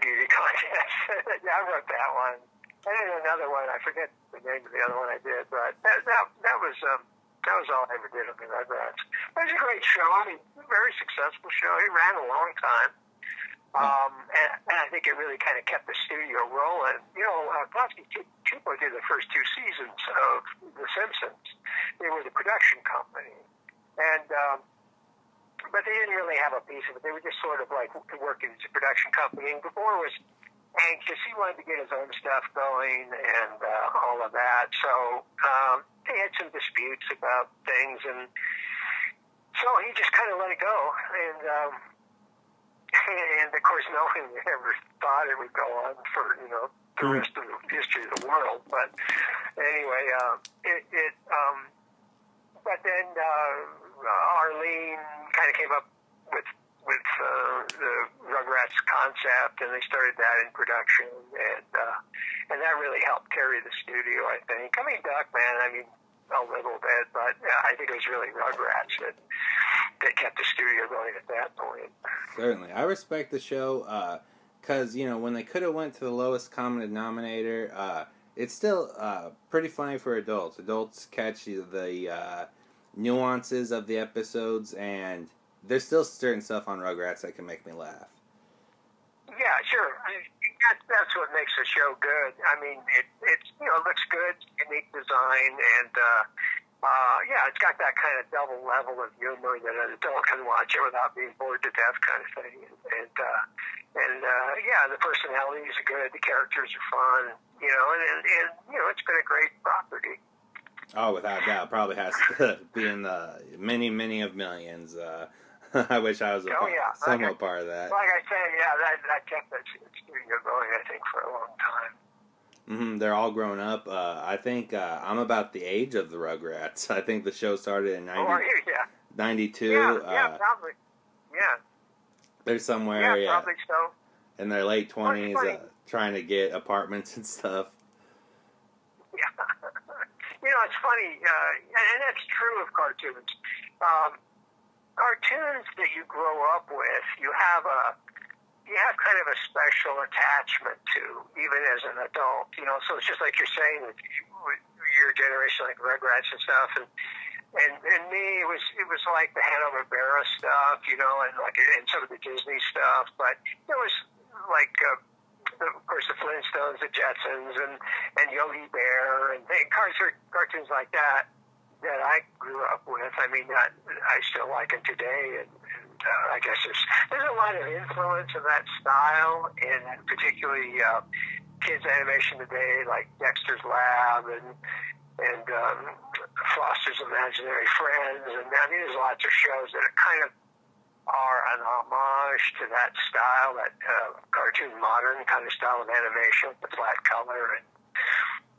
beauty contest. yeah, I wrote that one. And then another one, I forget the name of the other one I did, but that that, that was um, that was all I ever did on the Rugrats. It was a great show. I mean, very successful show. It ran a long time. Um, and, and I think it really kind of kept the studio rolling. You know, uh, Klasky Csupo did the first two seasons of The Simpsons. They were the production company, and um, but they didn't really have a piece of it. They were just sort of like working as a production company. And Gabor was anxious. He wanted to get his own stuff going and uh, all of that. So um, had some disputes about things, and so he just kind of let it go. And um, and of course, no one ever thought it would go on for you know the Hmm. rest of the history of the world. But anyway, uh, it, it um, but then uh, Arlene kind of came up with with uh, the Rugrats concept, and they started that in production, and uh, and that really helped carry the studio. I think. I mean, Duckman. I mean, a little bit, but uh, I think it was really Rugrats that that kept the studio going at that point. Certainly, I respect the show because you know when they could have went to the lowest common denominator, uh, it's still uh, pretty funny for adults. Adults catch the uh, nuances of the episodes, and there's still certain stuff on Rugrats that can make me laugh. Yeah, sure. I mean, that's, that's what makes the show good. I mean, it it's you know it looks good, unique design, and uh, uh, yeah, it's got that kind of double level of humor that an adult can watch it without being bored to death, kind of thing. And and, uh, and uh, yeah, the personalities are good, the characters are fun, you know, and, and, and you know it's been a great property. Oh, without doubt, probably has to be in the many, many of millions. Uh, I wish I was a Oh, part, yeah. somewhat part of that. Like I say, yeah, that that kept the studio going, I think, for a long time. hmm they're all grown up. Uh, I think uh, I'm about the age of the Rugrats. I think the show started in 90, Oh, are? Yeah. 92. Yeah, uh, yeah, probably. Yeah, They're somewhere yeah, yeah, probably so. in their late 20s funny. uh, trying to get apartments and stuff. Yeah. you know, it's funny, uh, and, and that's true of cartoons. Um, cartoons that you grow up with, you have a you have kind of a special attachment to, even as an adult. You know, so it's just like you're saying with, your generation, like Rugrats and stuff, and and and me, it was it was like the Hanna Barbera stuff, you know, and like and some of the Disney stuff, but it was like. Uh, of course, the Flintstones, the Jetsons, and and Yogi Bear, and they, cartoons, cartoons like that that I grew up with. I mean, that I still like them today, and, and uh, I guess there's there's a lot of influence of that style, and particularly uh, kids animation today, like Dexter's Lab and and um, Foster's Imaginary Friends, and I mean, there's lots of shows that are kind of are an homage to that style, that uh, cartoon modern kind of style of animation, the flat color and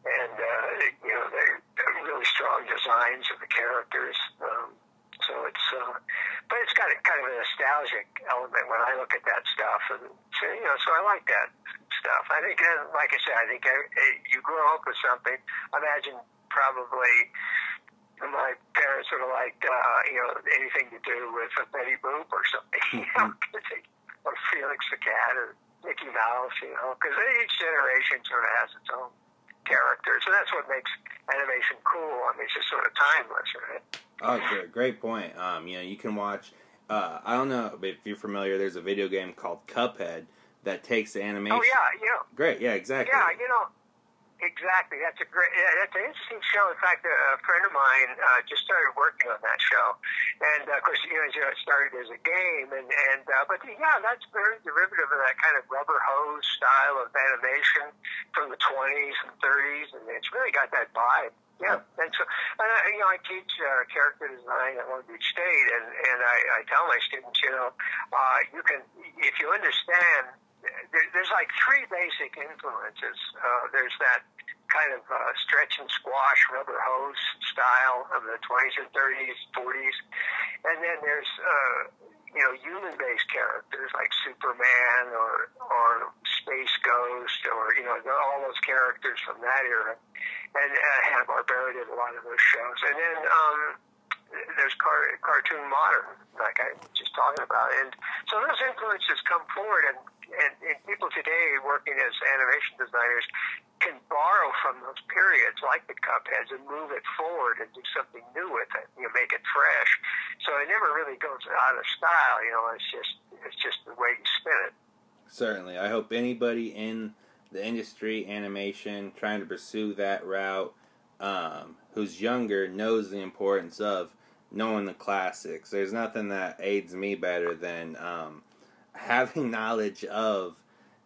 and uh, you know they're really strong designs of the characters. Um, so it's uh, but it's got a kind of a nostalgic element when I look at that stuff, and so you know, so I like that stuff. I think, uh, like I said, I think uh, you grow up with something. Imagine probably my parents would have liked, uh, you know, anything to do with a Betty Boop or something, you know, 'cause or Felix the Cat or Mickey Mouse, you know, because each generation sort of has its own character. So that's what makes animation cool. I mean, it's just sort of timeless, right? Oh, great, great point. Um, you know, you can watch. Uh, I don't know if you're familiar. There's a video game called Cuphead that takes the animation. Oh yeah, you know, Great. Yeah. Exactly. yeah, you know, exactly. That's a great. Yeah, that's an interesting show. In fact, a, a friend of mine uh, just started working on that show, and uh, of course, you know, it started as a game, and and uh, but yeah, that's very derivative of that kind of rubber hose style of animation from the 20s 20s and 30s, and it's really got that vibe. Yeah, and so and I, you know I teach uh, character design at Long Beach State, and and I, I tell my students, you know, uh, you can if you understand, there, there's like three basic influences. Uh, there's that kind of uh, stretch and squash rubber hose style of the 20s and 30s, 40s, and then there's uh, you know human-based characters like Superman or or Space Ghost or you know all those characters from that era and uh, Hanna Barbera did a lot of those shows. And then um, there's car- cartoon modern, like I was just talking about, and so those influences come forward, and, and, and people today working as animation designers can borrow from those periods, like the Cupheads, and move it forward and do something new with it. You know, make it fresh. So it never really goes out of style. You know, it's just it's just the way you spin it. Certainly, I hope anybody in the industry, animation, trying to pursue that route, um, who's younger knows the importance of knowing the classics. There's nothing that aids me better than um, having knowledge of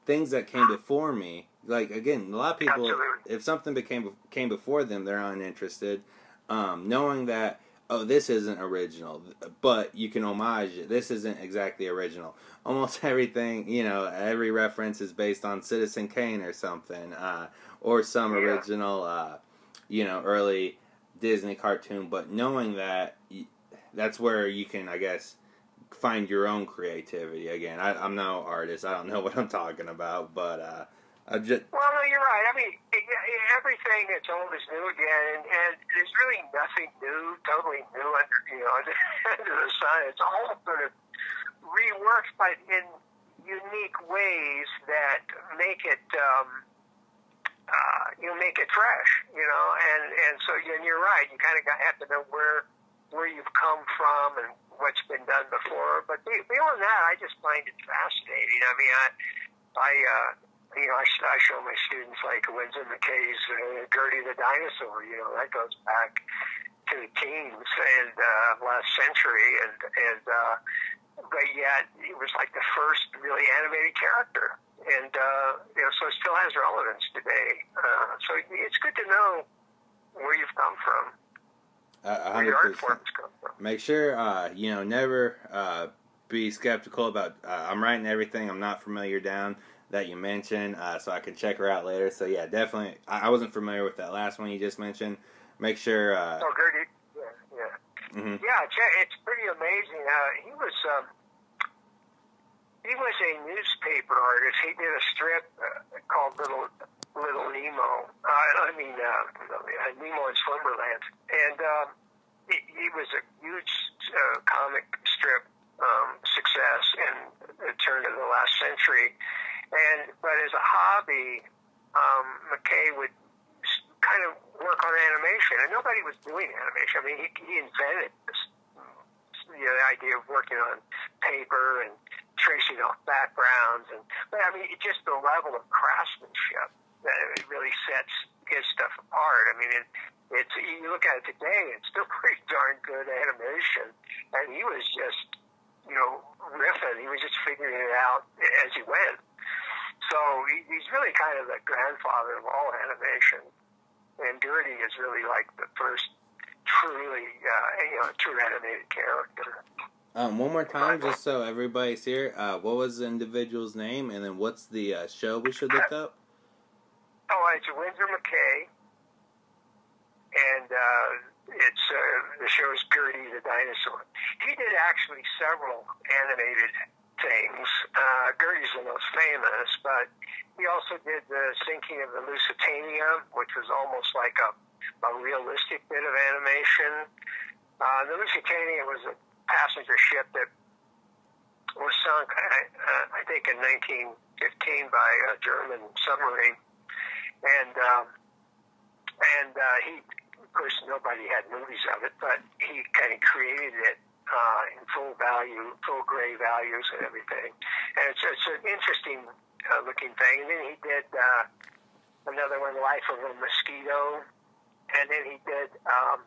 things that came before me. Like again, a lot of people, Absolutely. if something became came before them, they're uninterested. Um, knowing that oh, this isn't original, but you can homage it. This isn't exactly original. Almost everything, you know, every reference is based on Citizen Kane or something, uh, or some Yeah. original, uh, you know, early Disney cartoon. But knowing that, that's where you can, I guess, find your own creativity. Again, I, I'm no artist. I don't know what I'm talking about, but uh, I just Well, no, you're right. I mean, everything that's old is new again, and, and there's really nothing new, totally new under you know under, under the sun. It's all sort of reworked, but in unique ways that make it. Um, uh, you make it fresh, you know, and and so and you're right. You kind of have to know where where you've come from and what's been done before. But beyond that, I just find it fascinating. I mean, I I uh, you know I, I show my students like Winsor McCay's uh, Gertie the Dinosaur. You know, that goes back to the teens and uh, last century, and and uh, but yet it was like the first really animated character. And uh, you know, so it still has relevance today. Uh, so it's good to know where you've come from a where your art forms come from. make sure uh, you know never uh, be skeptical about uh, i'm writing everything i'm not familiar down that you mentioned uh, so i can check her out later so yeah definitely i, I wasn't familiar with that last one you just mentioned make sure uh, Oh, Gertie. Yeah, yeah, mhm. yeah. It's, it's pretty amazing. Uh, he was um, he was a newspaper artist. He did a strip uh, called Little Little Nemo. Uh, I mean, uh, Nemo in Slumberland, and um, he, he was a huge uh, comic strip um, success in the turn of the last century. And but as a hobby, um, McCay would kind of work on animation, and nobody was doing animation. I mean, he, he invented this, the idea of working on paper and tracing off backgrounds, and but I mean, just the level of craftsmanship that it really sets his stuff apart. I mean, it, it's you look at it today, it's still pretty darn good animation, and he was just you know riffing. He was just figuring it out as he went. So he, he's really kind of the grandfather of all animation, and Gertie is really like the first truly uh, you know true animated character. um, one more time just so everybody's here uh, what was the individual's name and then what's the uh, show we should look up Oh, it's Winsor McCay, and uh, it's uh, the show is Gertie the Dinosaur. He did actually several animated things. Uh, Gertie's the most famous, but he also did the sinking of the Lusitania, which was almost like a, a realistic bit of animation. Uh, the Lusitania was a passenger ship that was sunk, I, uh, I think, in 1915 by a German submarine and um, and uh, he, of course, nobody had movies of it, but he kind of created it uh, in full value, full gray values, and everything. And it's it's an interesting uh, looking thing. And then he did uh, another one, Life of a Mosquito, and then he did. Um,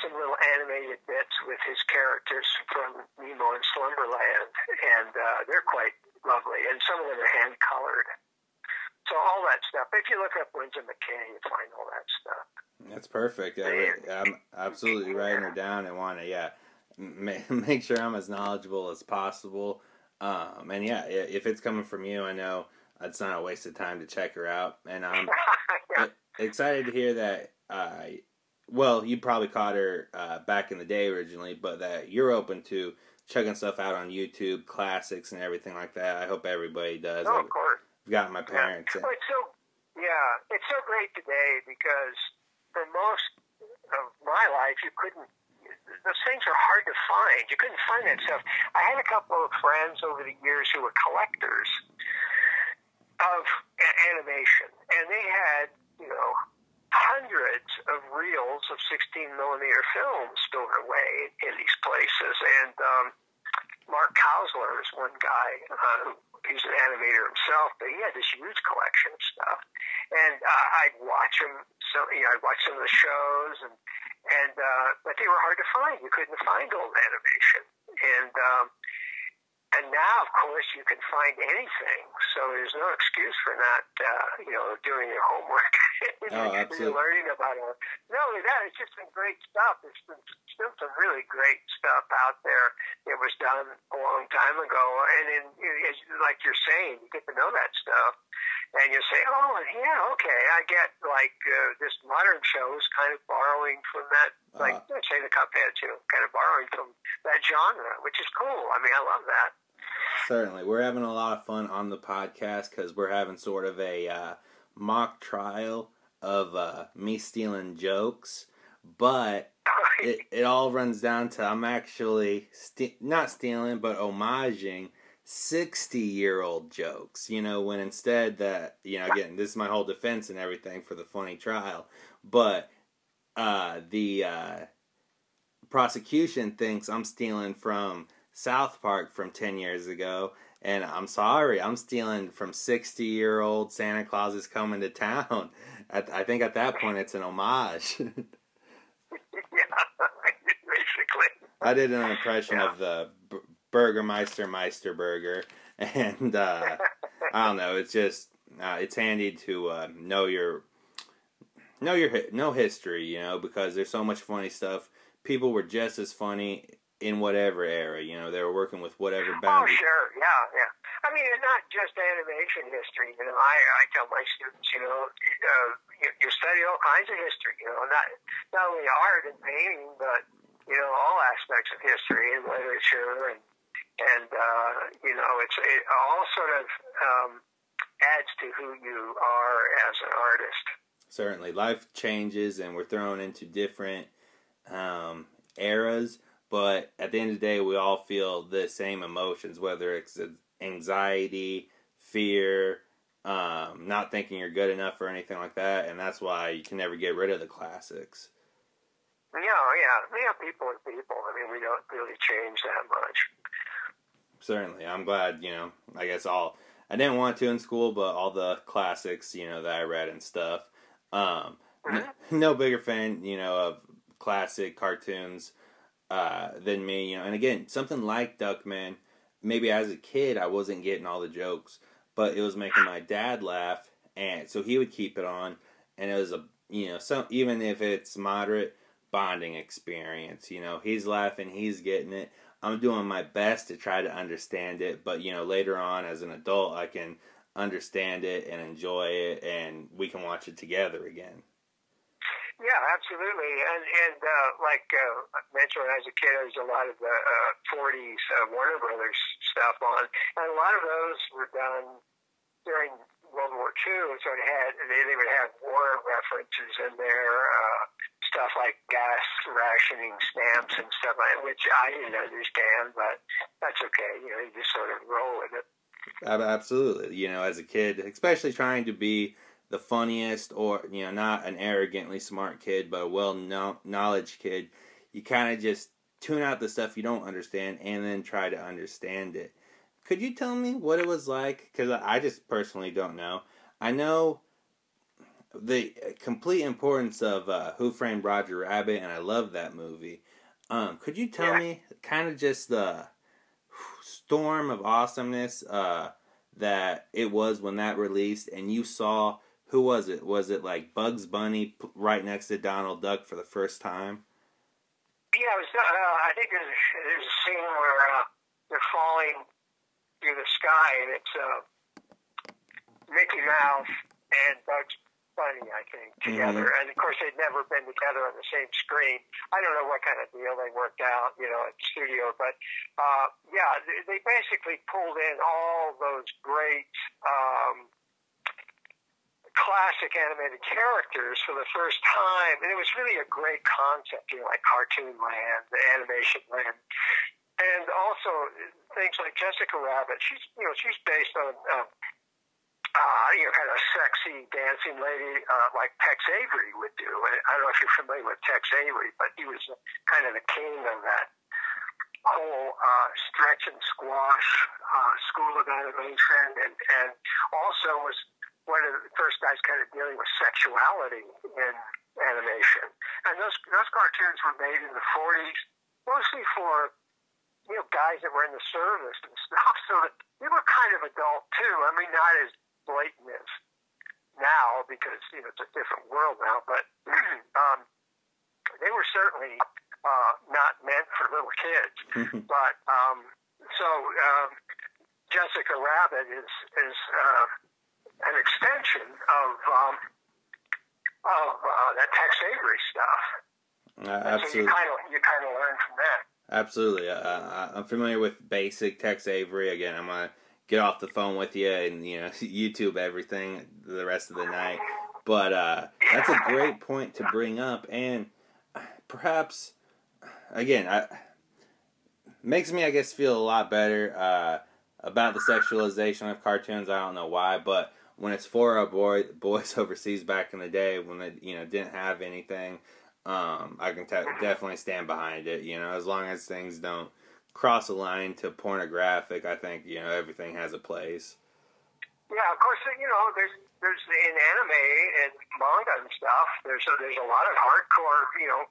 some little animated bits with his characters from Nemo and Slumberland, and uh, they're quite lovely. And some of them are hand colored. So all that stuff. If you look up Winsor McCay, you find all that stuff. That's perfect. I, am absolutely writing her down I want to yeah make sure I'm as knowledgeable as possible. Um, and yeah, if it's coming from you, I know it's not a waste of time to check her out. And I'm yeah. excited to hear that. Uh, well, you probably caught her uh, back in the day originally, but that you're open to checking stuff out on YouTube, classics, and everything like that. I hope everybody does. Oh, of course. I've got my parents. Yeah. Well, it's so yeah, it's so great today because for most of my life, you couldn't. Those things are hard to find. You couldn't find that stuff. I had a couple of friends over the years who were collectors of animation, and they had, you know, hundreds of reels of 16 millimeter films stored away in these places. And um, Mark Kausler is one guy uh, he's an animator himself, but he had this huge collection of stuff. And uh, I'd watch him. So you know, I'd watch some of the shows, and and uh, but they were hard to find. You couldn't find old animation, and um, and now, of course, you can find anything. So there's no excuse for not, uh, you know, doing your homework. oh, absolutely. learning about it. Not only that, it's just been great stuff. There's been still some really great stuff out there. It was done a long time ago, and then, like you're saying, you get to know that stuff, and you say, "Oh, yeah, okay, I get." Like uh, this modern show is kind of borrowing from that, like uh, say the Cuphead too, kind of borrowing from that genre, which is cool. I mean, I love that. Certainly. We're having a lot of fun on the podcast because we're having sort of a uh, mock trial of uh, me stealing jokes. But it, it all runs down to I'm actually not stealing, but homaging 60 year old jokes. You know, when instead that, you know, again, this is my whole defense and everything for the funny trial. But uh, the uh, prosecution thinks I'm stealing from South Park from 10 years ago. And I'm sorry, I'm stealing from 60 year old Santa Claus is coming to town. I think at that point it's an homage. yeah, basically. I did an impression yeah. of the B- Burgermeister Meister Burger. And uh, I don't know, it's just, uh, it's handy to uh, know your. Know your know history, you know, because there's so much funny stuff. People were just as funny in whatever era. You know, they were working with whatever boundary. Oh, sure, yeah, yeah. I mean, it's not just animation history. You know, I, I tell my students, you know, uh, you, you study all kinds of history. You know, not not only art and painting, but you know, all aspects of history and literature, and and uh, you know, it's it all sort of um, adds to who you are as an artist. Certainly, life changes, and we're thrown into different um, eras but at the end of the day, we all feel the same emotions, whether it's anxiety, fear, um, not thinking you're good enough or anything like that, and that's why you can never get rid of the classics. Yeah, yeah, yeah. People are people. I mean, we don't really change that much. Certainly, I'm glad. You know, I guess all I didn't want to in school, but all the classics, you know, that I read and stuff. Um, mm-hmm. n- no bigger fan, you know, of classic cartoons uh, than me. You know, and again, something like Duckman. Maybe as a kid, I wasn't getting all the jokes, but it was making my dad laugh, and so he would keep it on, and it was a you know, so even if it's moderate bonding experience, you know, he's laughing, he's getting it. I'm doing my best to try to understand it, but you know, later on as an adult, I can understand it and enjoy it, and we can watch it together again. Yeah, absolutely. And and uh, like uh, I mentioned when I was a kid, there was a lot of the uh, 40s uh, Warner Brothers stuff on, and a lot of those were done during World War II. So it had they, they would have war references in there, uh, stuff like gas rationing stamps and stuff like which I didn't understand, but that's okay. You know, you just sort of roll with it. Absolutely. You know, as a kid, especially trying to be the funniest or you know not an arrogantly smart kid but a well knowledge kid you kind of just tune out the stuff you don't understand and then try to understand it. Could you tell me what it was like? Because i just personally don't know. I know the complete importance of uh, who framed roger rabbit and i love that movie. Um, could you tell yeah. me kind of just the storm of awesomeness uh, that it was when that released, and you saw who was it? Was it like Bugs Bunny right next to Donald Duck for the first time? Yeah, it was, uh, I think there's, a, there's a scene where uh, they're falling through the sky, and it's uh, Mickey Mouse and Bugs Bunny, I think, together. Mm-hmm. And of course, they'd never been together on the same screen. I don't know what kind of deal they worked out, you know, at the studio, but uh, yeah, they, they basically pulled in all those great. Um, classic animated characters for the first time, and it was really a great concept, you know, like cartoon land, the animation land, and also things like Jessica Rabbit. She's, you know, she's based on, uh, uh, you know, kind of sexy dancing lady uh, like Tex Avery would do. And I don't know if you're familiar with Tex Avery, but he was kind of the king of that whole uh, stretch and squash uh, school of animation, and and also was one of the first guys kind of dealing with sexuality in animation. And those those cartoons were made in the 40s, mostly for you know guys that were in the service and stuff. So they were kind of adult too. I mean, not as blatant as now because you know it's a different world now, but um, they were certainly uh, not meant for little kids. but um, so um, Jessica Rabbit is is. Uh, an extension of um, of uh, that Tex Avery stuff. Uh, absolutely. So you kind of you kind of learn from that. Absolutely, uh, I'm familiar with basic Tex Avery. Again, I'm gonna get off the phone with you and you know YouTube everything the rest of the night. But uh, that's a great point to bring up, and perhaps again, I, makes me I guess feel a lot better uh, about the sexualization of cartoons. I don't know why, but when it's for our boy boys overseas back in the day when they you know didn't have anything um, I can definitely stand behind it you know as long as things don't cross a line to pornographic I think you know everything has a place. Yeah of course you know there's there's in anime and manga and stuff there's a, there's a lot of hardcore you know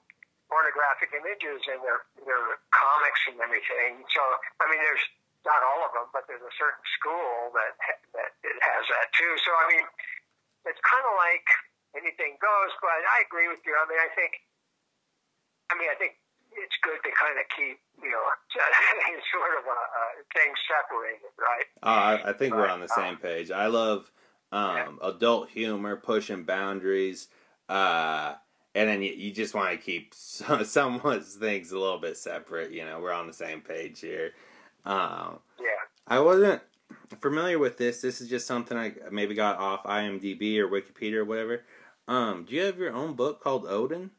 pornographic images in their their comics and everything. So I mean there's not all of them, but there's a certain school that that it has that too. So I mean, it's kind of like anything goes. But I agree with you. I mean, I think, I mean, I think it's good to kind of keep you know sort of a, a things separated, right? Uh, I, I think but, we're on the same um, page. I love um, yeah. adult humor, pushing boundaries. Uh, and then you, you just want to keep some, some things a little bit separate. You know, we're on the same page here. Um, yeah. I wasn't familiar with this. This is just something I maybe got off IMDb or Wikipedia or whatever. Um, do you have your own book called Odin?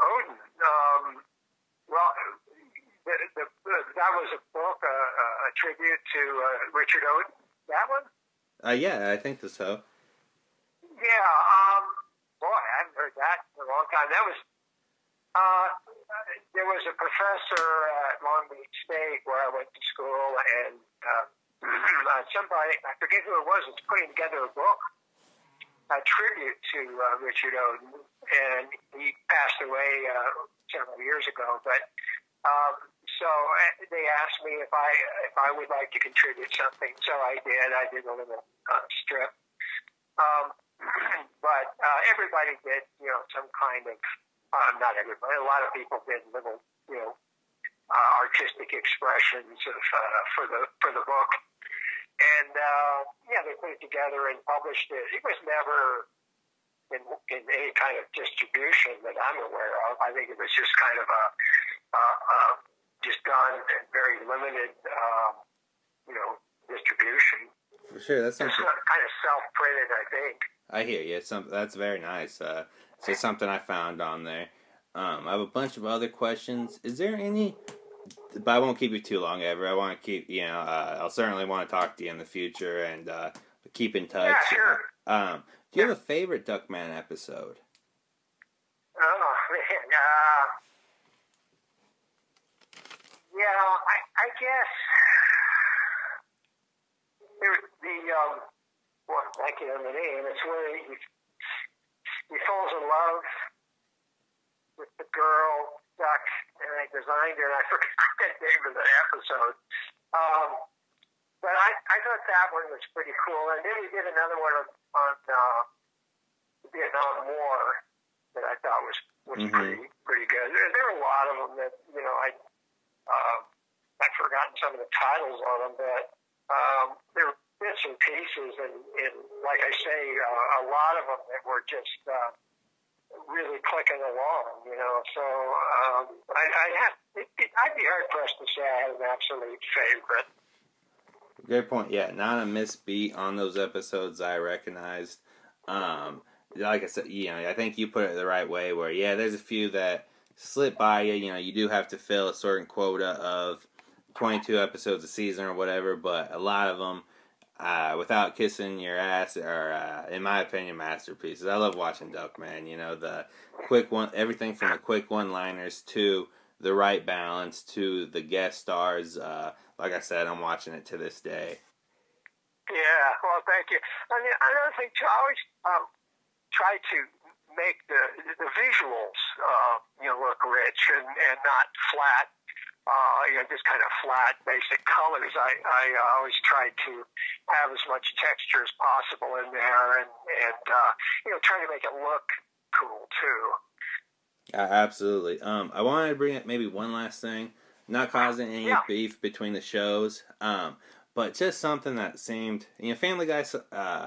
Odin. Um, well, the, the, that was a book, uh, a tribute to uh, Richard Oden. That one? Uh, yeah, I think so. Yeah. Um, boy, I haven't heard that in a long time. That was uh, there was a professor at Long Beach State where I went to school, and uh, somebody, I forget who it was, was putting together a book, a tribute to uh, Richard Oden, and he passed away uh, several years ago. But um, so uh, they asked me if I if I would like to contribute something, so I did. I did a little uh, strip. Um, but uh, everybody did, you know, some kind of uh, not everybody, a lot of people did little, you know, uh, artistic expressions of, uh, for the for the book, and uh, yeah, they put it together and published it. It was never in, in any kind of distribution that I'm aware of. I think it was just kind of a uh, uh, just done in very limited, um, you know, distribution. For sure, that's kind of self-printed, I think. I hear you. Some that's very nice. Uh, it's something I found on there. Um, I have a bunch of other questions. Is there any? But I won't keep you too long, ever. I want to keep, you know, uh, I'll certainly want to talk to you in the future and uh, keep in touch. Yeah, sure. Um, do you have a favorite Duckman episode? Oh man, uh, yeah, I, I guess there's the um, well, I can't remember the name. It's where he he falls in love with the girl duck, and I designed her. And I forget the name of the episode. Um, but I, I thought that one was pretty cool. And then he did another one on, on uh, the Vietnam War that I thought was was mm-hmm. pretty pretty good. There, there were a lot of them that you know I uh, I've forgotten some of the titles on them, but um, there were bits and pieces, and, and like I say, uh, a lot of them that were just. Uh, really clicking along, you know. So um, I, I have, it, I'd be hard pressed to say I had an absolute favorite. Great point. Yeah, not a misbeat on those episodes I recognized. Um, like I said, you know, I think you put it the right way. Where yeah, there's a few that slip by you. You know, you do have to fill a certain quota of 22 episodes a season or whatever, but a lot of them uh, without kissing your ass are, uh, in my opinion, masterpieces. I love watching Duckman. You know, the quick one, everything from the quick one-liners to the right balance to the guest stars. Uh, like I said, I'm watching it to this day. Yeah, well, thank you. I mean, another thing too, I always um, try to make the the visuals, uh, you know, look rich and, and not flat uh, you know, just kind of flat, basic colors. I, I always try to have as much texture as possible in there, and and uh, you know, try to make it look cool too. Uh, absolutely. Um, I wanted to bring up maybe one last thing, not causing any yeah. beef between the shows, um, but just something that seemed, you know, Family Guy. Uh,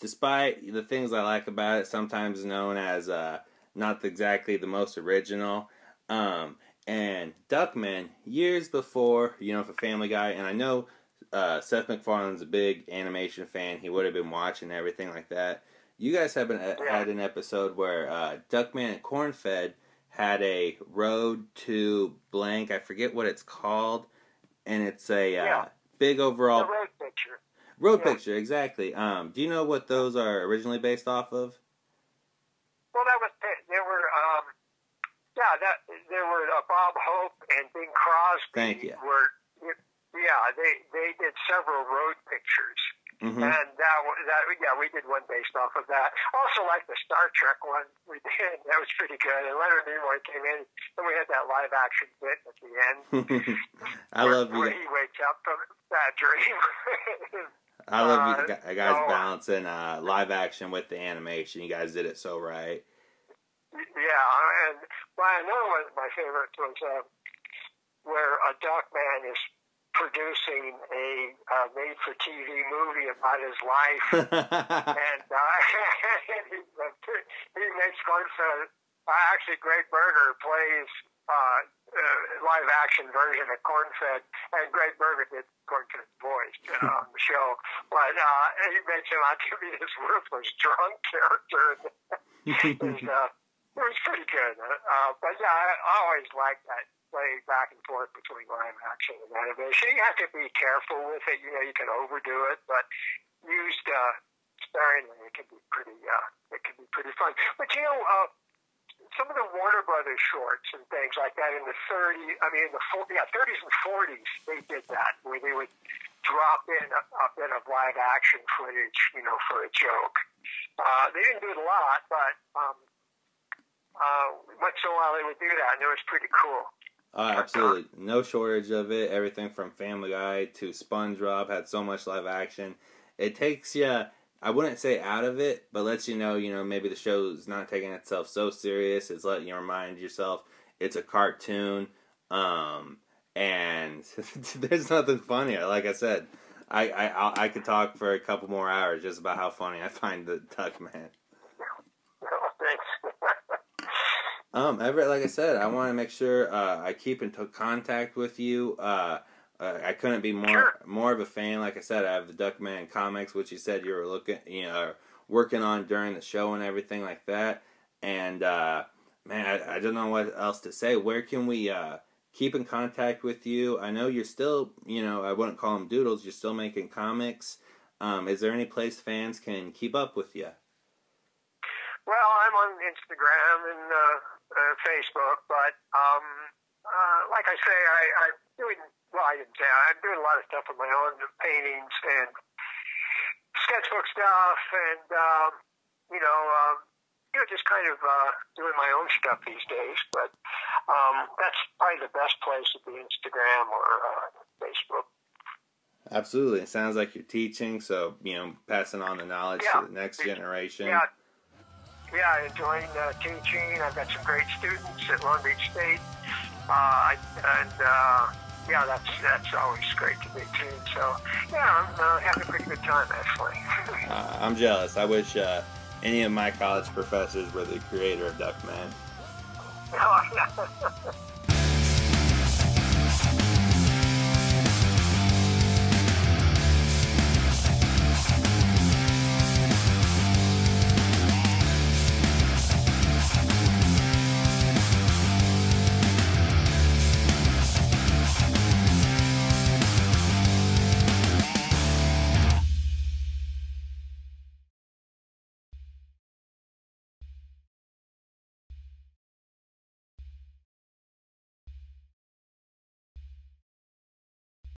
despite the things I like about it, sometimes known as uh, not exactly the most original. Um, and Duckman years before, you know, for Family Guy, and I know uh, Seth MacFarlane's a big animation fan. He would have been watching everything like that. You guys have been, uh, had an episode where uh, Duckman and Cornfed had a road to blank. I forget what it's called, and it's a uh, yeah. big overall the road picture. Road yeah. picture, exactly. Um, do you know what those are originally based off of? Well, that was there were um, yeah, that there were uh, Bob Hope and Bing Crosby. Thank you. Were yeah, they they did several road pictures. Mm-hmm. And that, that, yeah, we did one based off of that. Also, like the Star Trek one we did, that was pretty good. And Leonard Nimoy came in, and we had that live action bit at the end. I where, love where he wakes up from that dream. I love uh, you guys so, balancing uh, live action with the animation. You guys did it so right. Yeah, and well, another one of my favorites was uh, where a Duckman is producing a uh, made-for-TV movie about his life, and uh, he, he makes fun of. Uh, actually, Greg Berger plays uh, uh, live-action version of Cornfed, and Greg Berger did Cornfed's voice uh, on the show, but uh, he makes him out to be this ruthless drunk character. and, uh, it was pretty good. Uh, but yeah, I, always liked that play back and forth between live action and animation. You have to be careful with it. You know, you can overdo it, but used uh, sparingly, it can be pretty. Uh, it can be pretty fun. But you know. Uh, some of the Warner Brothers shorts and things like that in the 30, I mean, in the 40, yeah, 30s and 40s, they did that, where they would drop in a, a bit of live action footage, you know, for a joke. Uh, they didn't do it a lot, but um, uh, once in a while they would do that, and it was pretty cool. Uh, absolutely, no shortage of it. Everything from Family Guy to SpongeBob had so much live action. It takes you, I wouldn't say out of it, but lets you know, you know, maybe the show's not taking itself so serious. It's letting you remind yourself it's a cartoon, um, and there's nothing funny. Like I said, I, I I could talk for a couple more hours just about how funny I find the Duckman. Um, Everett, like I said, I want to make sure uh, I keep in contact with you. Uh, uh, I couldn't be more sure. more of a fan. Like I said, I have the Duckman comics, which you said you were looking, you know, working on during the show and everything like that. And uh, man, I, I, don't know what else to say. Where can we uh, keep in contact with you? I know you're still, you know, I wouldn't call them doodles. You're still making comics. Um, is there any place fans can keep up with you? Well, I'm on Instagram and uh, Facebook, but um, uh, like I say, I, I'm doing well. I didn't say I'm doing a lot of stuff with my own paintings and sketchbook stuff, and um, you know, um, you know, just kind of uh, doing my own stuff these days. But um, that's probably the best place would be Instagram or uh, Facebook. Absolutely. It sounds like you're teaching, so you know, passing on the knowledge Yeah. to the next generation. Yeah, yeah, enjoying uh, teaching. I've got some great students at Long Beach State, uh, and uh, yeah, that's that's always great to be too. So yeah, I'm uh, having a pretty good time actually. Uh, I'm jealous. I wish uh, any of my college professors were the creator of Duckman. Oh, yeah.